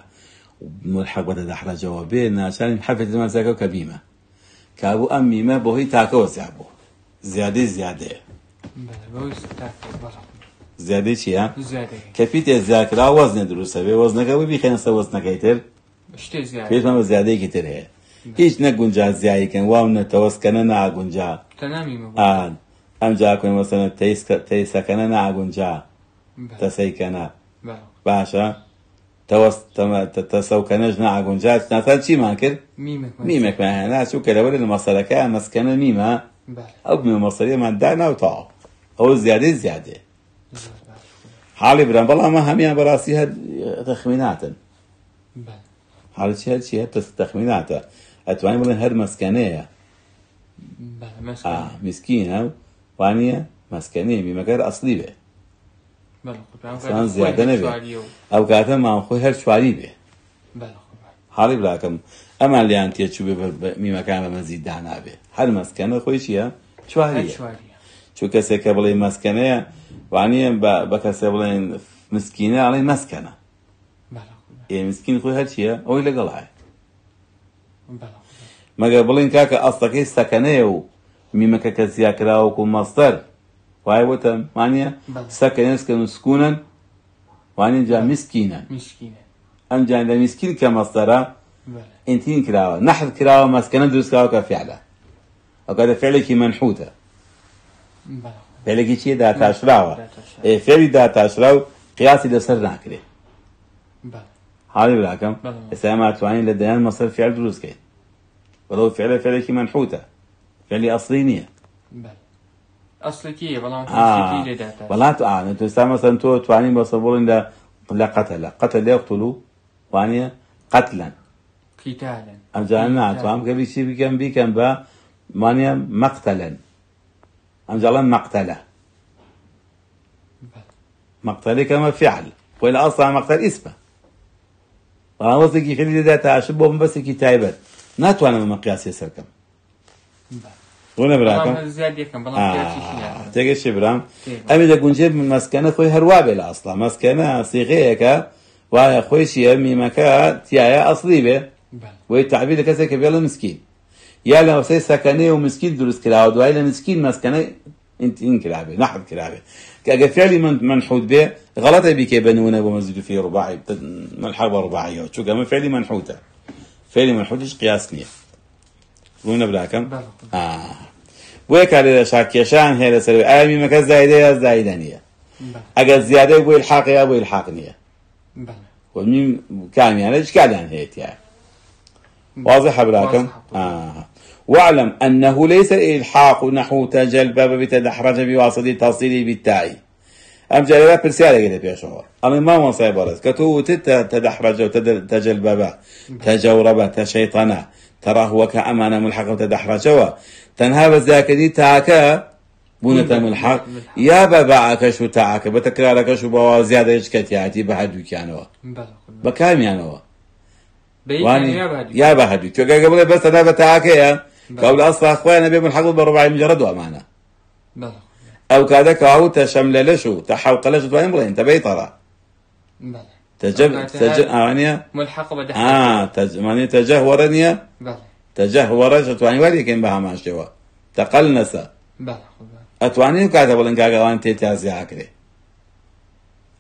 حەقەتە دەحراجەوە بێ ناچانین حەفت زمانزەکە کە بیمە. کابوو ئەم میمە بۆ هی تاکەەوە زیاد بوو. زیادەی زیادەیە. زیادەی چییە؟ کەفی تێ زیاکرا بی دروستەبێ وەزنەکەەوەی بیخێنسە وەزنەکەی تر؟ پێشمەوە زیادەیەکی تر هەیە. هیچ نەگونجا زیاییکەن واو نەتەوەستکەنە ناگونجا. ئەم جاکۆی مەسەن تەیسەکەنە ناگونجا تەسەیکەنە. باشە. تەسەوکەنەش ناگونجا ناتان چیمان کرد؟ میمەکمان هێنا چووکە لەوە لە مەسەرەکە مەسکەنە میمە ئەو مەسەریمان دا ناوتاو ئەو زیادەی زیادێ حاڵی بران. بەڵام ئەمە هەمیان بەڕاستی هەر تەخمیناتن حاڵی هەر چی هەر؟ تەخمیناتە ئەتوانین بڵێن هەر مەسکەنەیە. میسکین هەم. وانە مەسکەنی بیمەکەر ئەسلی بێ. زیادە نەبێ. ئەو کاتە ماخۆی هەر چواری بێ. حاڵی براکەم ئەمان لیان تێچوو میمەکان بە مەزی دانابێ هەر مەسکەنە خۆی چییە؟ چواری چوو کەسێک کە بڵێ مەسکەنەیە وانە بە کەسێ بڵێن مسکینە ئەڵێ مەسکەنە. ئێ مسکین خۆی هەرچیە ئەوی لەگەڵایە. مەگەر بڵین کاکە ئەستەکەی سەکەنەیە و میمەکە کە زیاکراوەکو مەستەر وای وتە مانە بەڵێ. سەکەنێسکە نوسکونن وانین جا میسکینە مسكينة ئەم جان لە میسکین کە مەستەرە بله ئینتین کراوە نەحر کراوە مەسکەنە دروستکراوە کە فعلە ئەو کاتە فعلێکی منحوتە بله فعلێکی چیە داتاشراوە داتاشراوە. ئێ فێری داتاشرا و قیاسی لەسەر ناکرێ بله. حاڵی براکەم بەڵێ. ئێستا ماتوانین لە دەیان مەسەر فعل دروستکەین بەڵەو فعلە فعلێکی منحوتە فعلی ئەسڵی نییە بله. اصل كي والله آه. ما داتا. والله تو آه. انتو سا مثلا تو تواني بس بقولين ده لا قتل. قتل يقتلوا وانيا قتلا. قتالا. ام جانا تو ام كبي شي بكم بكم با مانيا مقتلا. ام جالا مقتلة. بله. مقتلة كما فعل. ولا أصلا مقتل إسمه. وأنا وصلي خلي ده تعشبهم بس كي تايبت. ناتوانا من مقياس يسركم. بله. ولا براكم تيجي شبرام تيجي. أمي دا كنجيب من مسكنة خوي هروابي لا أصلا مسكنة صيغيك ويا خوي شي أمي مكا تيايا أصلي به وهي التعبير كذا كبيرة مسكين يا لو سي سكنة ومسكين دروس كلاو دواي مسكين مسكنة انت ان كلابه نحد كلابه كاجا فعلي من منحوت به غلط بك بنونه ومزيد فيه رباعي الحرب رباعيه شو كمان فعلي منحوته فعلي منحوتش قياس نيه بله آه. بۆیە کارێ شاکێشان هەیە لەسەر ئامی مەکە زایدەیە زایدە نییە ئەگەر زیادەی بۆی الحاقەیە بۆی الحاق نییە بله ومیم كاميانة إشكالان هيت يعني؟ واضح براكم واضح. آه. واعلم أنه ليس الإلحاق نحو تجلبب بتدحرج بواسطة تصيله بالتاء أم جلبة برسالة كده بيشعر أنا ما وصي برز كتو تت- تدحرج وتجلبب تجورب تشيطنا تراه وكأمانة ملحق وتدحرج تنهى بذاك دي تاكا بونة ملحق. يا بابا شو تاعك بتكرارك شو بوا زيادة إشكتياتي بحدو كانوا بله بەکامیانەوە بيت واني يا بعد يا بەهدوو تۆگەگە بڵێ بەستە دا بەتاکەیە کەول ئەستا خۆیانە بێ من حەق بە ڕبای مجرد ئەمانە بله ئەو کاتە کاوتە شەملەلەش و تە حەوقەلەش دوایین بڵێن تەبەی تەڕە بله أوكاتها تەج ئەوانە ملحق ئا تەجمانی تەجە وەرە نییە بله وەرەش ئەتوانی وەریەکەین بە هەمان شێوە تەقەل نەسە بله ئەتوانین کاتە بڵێن کاگەڵان تێتیازیاکرێ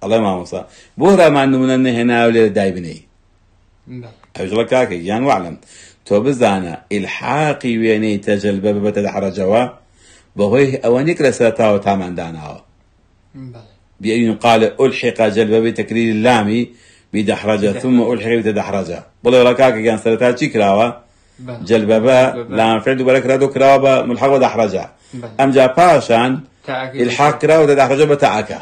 ئەڵێ مامۆسا بۆ ڕامان نمونە نەهێناو لێ دایبنەی بله ئەوژڵە کاکە گیان وعلم. تۆ بزانە ئیلحاقی وێنەی تەجلبە ببەتە بەهۆی ئەوەنێک لە سەرتاوە تامانداناوە بله. بأن قال ألحق جلبة بتكرير اللام بدحرجة ثم ألحق بتدحرجة بلا ركاك كان سرتا چی کراوە بله. جلببة لام فعل دوباره كرادو كراوة ملحق ودحرجة أم جا پاشان تأكيد. الحاق كراوة دحرجة بتاعك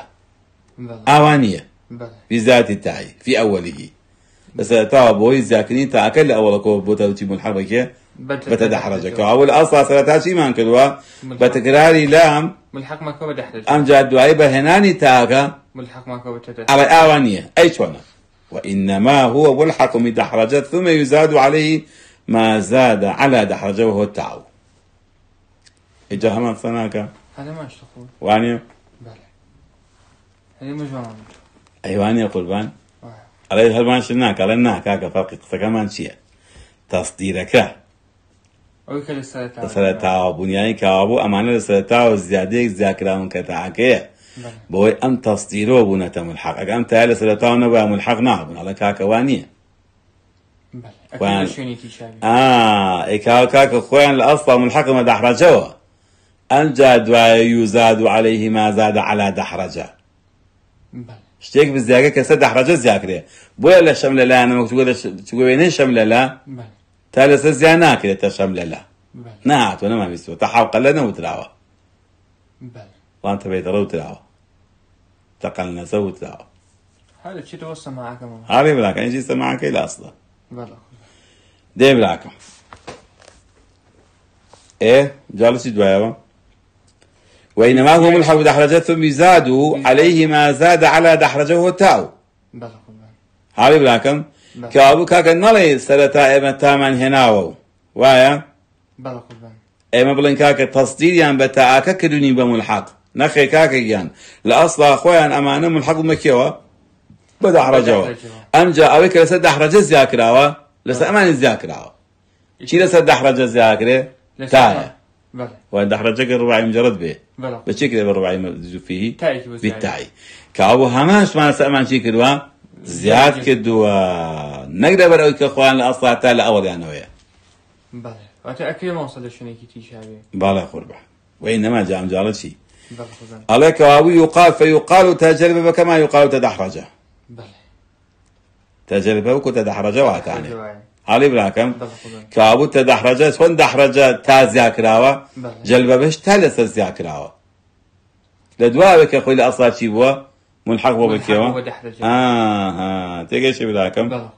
بله. ئاوانیە بله. بذات التاء في أوله. بس تا بوي زاكنين تا أكل أولك بوتوتي ملحق كي بتدحرجك. أول أصلا سلتا شي ما كدوا؟ بتكراري لام ملحق ما كو بدحرج أم جاد دعاي بهناني تاكا؟ ملحق ما كو بتدحرج على آوانية. أي شوانا وإنما هو ملحق من دحرجة ثم يزاد عليه ما زاد على دحرجة وهو التاو إجا همان صناك هذا ما اشتغل واني بله هذه مجموعة أيواني قربان؟ واحد. على هالمان شناك؟ على الناك هكا فرق كمان شيء. تصديرك. السلطة سرتاوە بنیایی کاوابوو ئەمانە لە سەرتاوە زیادەیەک زیاکراون کە تاکەیە بله. بۆی ئەم تەستیرۆ بوونەتە ملحق. ئەگە ئەم تای لە سەرتاو نەبە ملحق نابوون ئەڵە کاکەوان نییە ئا ئێکاو کاکە خۆیان لە ئەسڵا ملحقمە دەحڕەجەوە ئەمجا دوایە یوزاد و. عليهەیهی مازادە علا دەحڕەجە شتێک بزیاگە کەسە دەحڕەجە زیاکرێ بۆیە لە شەم لە لایەنەوە وێنەی شەم لە تا لەسەر زیان ناکرێتە شەم لە لا. بله نهاتوە نەماویستەوە تا حڵقە لە نەوتراوە وان هذا توصل معك ماما. هاري براك انجي سمعك إلى أصلا. بله دي براكم إيه؟ جالس دوايا وإنما هو ملحق دحرجة ثم يزاد عليه ما زاد على دحرجة وهو التاو بله بله. كابو كاكا نالي سرتا ايما تامان وايا بله قربان ايما بلن كاكا تصدير يان بتاعك كدوني بملحق نخي كاكا يان لأصلا خويا أمانة ملحق مكيوا بدحرجوا ئەم جا ئەوەی کە لەسەر دەحرەجە زیاکراوە لەسەر ئەمانی زیاکراوە. چی لەسەر دەحرەجە زیاکرێ؟ تایە. بله. و دەحرەجەکە ڕوای مجرد بێ. بله. بەچی کرێ بە ڕوای مەزوفیهی تایکی بە زیادی. بالتاعی چی زیاد کردووە. نەک لەبەر ئەوەی کە خۆیان لە ئەسڵا تا لە ئەوەڵیانەوەیە باڵە قوربە. بله قربان على كواوي يقال فيقال تجربة كما يقال تدحرجة بله. تجربة وكو تدحرجة واتاني جواي. حالي براكم بله قربان کابوو تە دەحرەجە چۆن دەحرەجە تا زیاکراوە؟ بله. جلبە بەش تا لەسەر زیاکراوە. لە دواوێک کە خۆی لە ئەسڵا چی بووە؟ ملحق بۆ ملحق بکەوە بۆ دەحرەجە. ئاها تێگەشی براکەم بله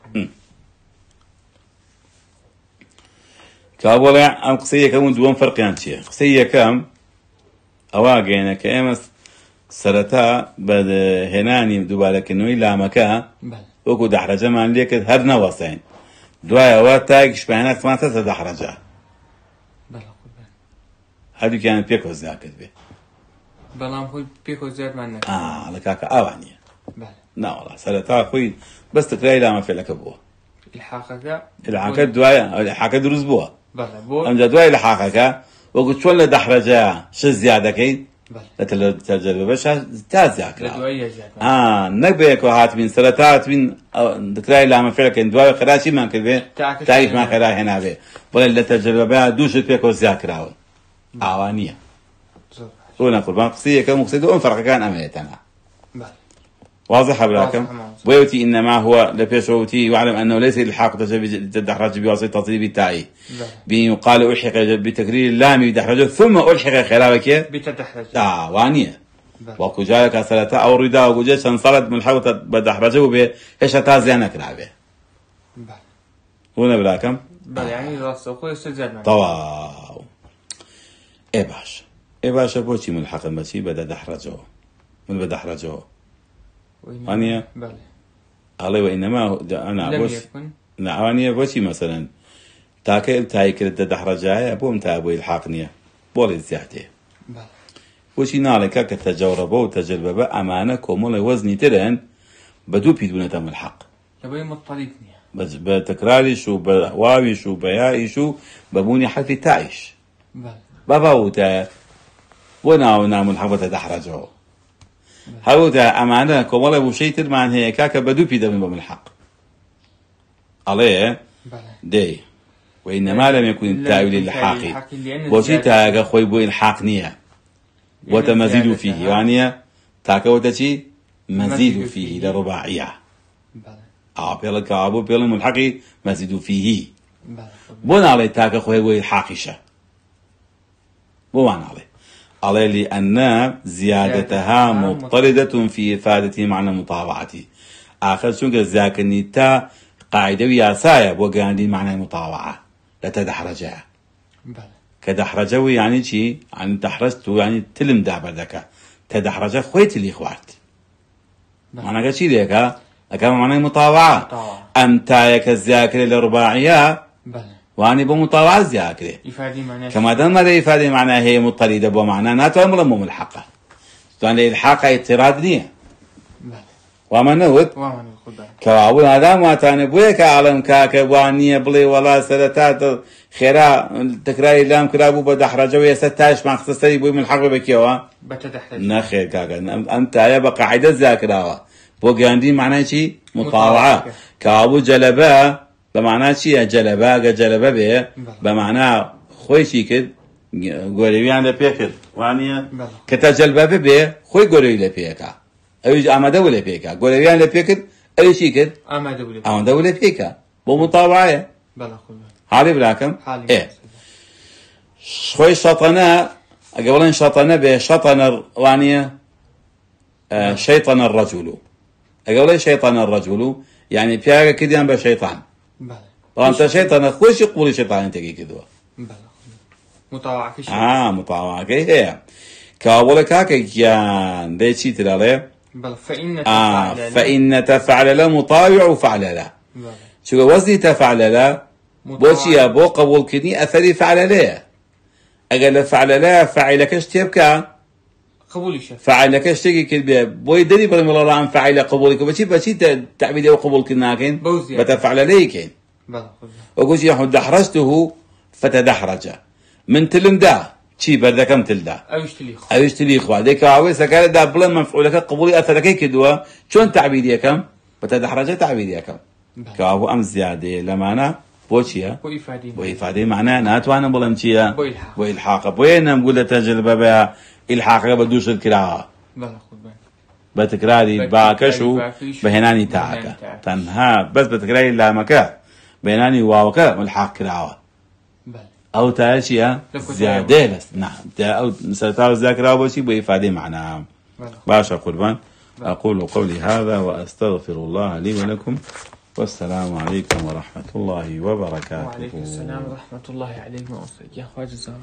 کابۆڵێ ئەم قسەی یەکەم و دووەم فەرقیان چییە قسەی یەکەم ئەوا گەینە کە ئێمە سەرەتا بە هێنانی دووبارەکردنەوەی لامەکە وەکو دەحرەجەمان لێکرد هەر نەوەسەین دوایەوە تاکیش پێیانەتمانتە دەحرەجە هەردووکیان پێکۆ زیاکرد بێ بەڵام خۆی پێکۆ زیاد من نەکرد. ئا لە کاکە ئاوانە بله. ناوەڵا سەرەتا خۆی بەس تکرای لامە فێلەکە بووە. لحاکە دوایە لحاکە دروست بووە. ئەمجا دوای لە حاقەکە وەکو چۆن لە دەحرەجە ش زیادەکەی بله. لە تەجربە بەش تا زیاکرا. ئا نەک بەیەکەوە هاتبین سەرەتا هاتبین دکرای لامە فێلەکەین دوای خراچیمان کردێ تاریخمان خێرا هێنابێ بڵێ لە تەجربە دووشت پێکەوە زیاکراون ئاوانیە. زۆر بۆ نەقوربان قسەی یەکەم و قسەی دوم فەرقەکان ئەمەیەتەنە بله واضح واضح. ويوتي إنما هو لبيشوتي واعلم أنه ليس الحاق تدحرج بواسطة تطيب التاء. يقال ألحق بتكرير اللام بدحرجه ثم ألحق خلافك بتدحرج. وانية. بله وكو سلتا أو ردا وجه انصرت من حوت بدحرجه به إيش تازيانك بله هنا براكم بله يعني سە زیاد من طواو. اي باش. اي باش بوشي ملحق المسي بدا دحرجه من بدحرجه وإنما- وانية؟ بله يكن. نعوانية بۆچی مەسەرەن تاکە ئتای کرد دە دەحڕەجایە بۆم تا بۆی الحاق نییە بۆڵی زیاتێ بۆچی ناڵێکە کە تەجەورەبە و تەجربە بە ئەمانە کۆمەڵی وەزنی ترن بە دوو پیدونەتە ملحق بە- بە تەکراریش و بە واویش و بە یایش و بەبوونی حرفی تایش بله بەباوتە بۆ ناو ناملحق بەتە دەحڕەجەوە ئەمانە کۆمەڵی وشەی ترمان هەیە کاکە بە دوو پی دەبن بە ملحق ئەڵێ بله. دي وإنما لم يكن لم التاويل يكن الحاقي تأويل الحاقي لأن بوشي تاغا خوي بو الحاق نية وتمزيد فيه. يعني تاكا وتشي مزيد فيه. لرباعية آه بيلا كابو بيلا ملحقي مزيد فيه بله بو نالي تاكا خوي بو الحاقشة بو ما على لأن زيادتها مضطردة. في إفادة معنى مطاوعته آخر شنك زاكني تا قاعدة وياسايا بوغاندي معنى مطاوعة لا تدحرجها بله كدحرجوي يعني شي؟ يعني دحرجت يعني تلم دابر دكا تدحرج خويت اللي خوارت. معنى شي ليك أكما معنى مطاوعة. أم تايك الزاكرة الرباعية بله واني الزاكرة يفادي معناه كما دام ما يفادي معناها هي مضطردة بمعنى ناتو ملمو ملحقة يعني الحاقة اضطراد نية وما نود كوابون هذا ما تاني بويك عالم كاك وانية بلي ولا سرتات خيرا تكراري لام كرابو بدحرجة ويا ستاش ما اختصري بوي من الحق بكيوا بتدحرج نخير كاكا انت يا بقى قاعدة ذاكرة بو قاندي معناه شي مطاوعة مطاوعة. كابو جلبا بمعنى شي جلبا جلبا به بمعنى خوي شي كد قولي لبيكد وانية بله. كتا جلبا به خوي قولي لبيكا اويج امده ولا بيكا قولي لبيكد اي شي كد اما دولي امده ولا بيكا بو مطاوعة بله خدا حالي بلاكم حالي إيه خوي شطنا قبل شطنا به شطن وانية آه شيطان الرجل قبل شيطان الرجل يعني بياغا كديان بشيطان بله طبعا انت شيطان خوش يقول شيطان انت كذا بله شيء آه مطاوعة كي هي كاولا كاكا كيان دي شي تلالي بله فإن آه تفعل فإن تفعل لا مطاوع وفعل لا شو وزني تفعل لا بوشي يا بو قبول كني أثري فعل لا أقل فعل لا فعلك اشتبكا قبول شيء فعلك اشتكي كذبه بوي دري برم الله عن فعل قبولك. بشي بشي تعبيد وقبول كناكن بوزي. بتفعل ليكن بله خدا وقلت يا حد دحرجته فتدحرج. من تلم دا شي بردا كم تلدا أو يشتري خو أو يشتري إخوة. ديك عاوي سكالة دا بلا منفعولك قبولي أثرك كدوا شون تعبيدي كم؟ فتدحرج تعبيدي كم. كاهو أم زيادة. لمانا بوشيا وإفادي بو إفادة معناه ناتوانا بو إلحاق. بو إلحاق. بوين نقول تجربة بدوش الكراهة بله خدا بتكراري بتكراري باكشو باكش بهناني تاعك. تنها بس بتكراري لامك بهناني واوك ملحق بله. أو تاشيا لكو زيادة لس نعم أو سرتاو الذاكرة بشي بإفادة معناها باشا قربان. أقول قولي هذا وأستغفر الله لي ولكم والسلام عليكم ورحمة الله وبركاته وعليكم السلام ورحمة الله عليكم يا خواجة زهرة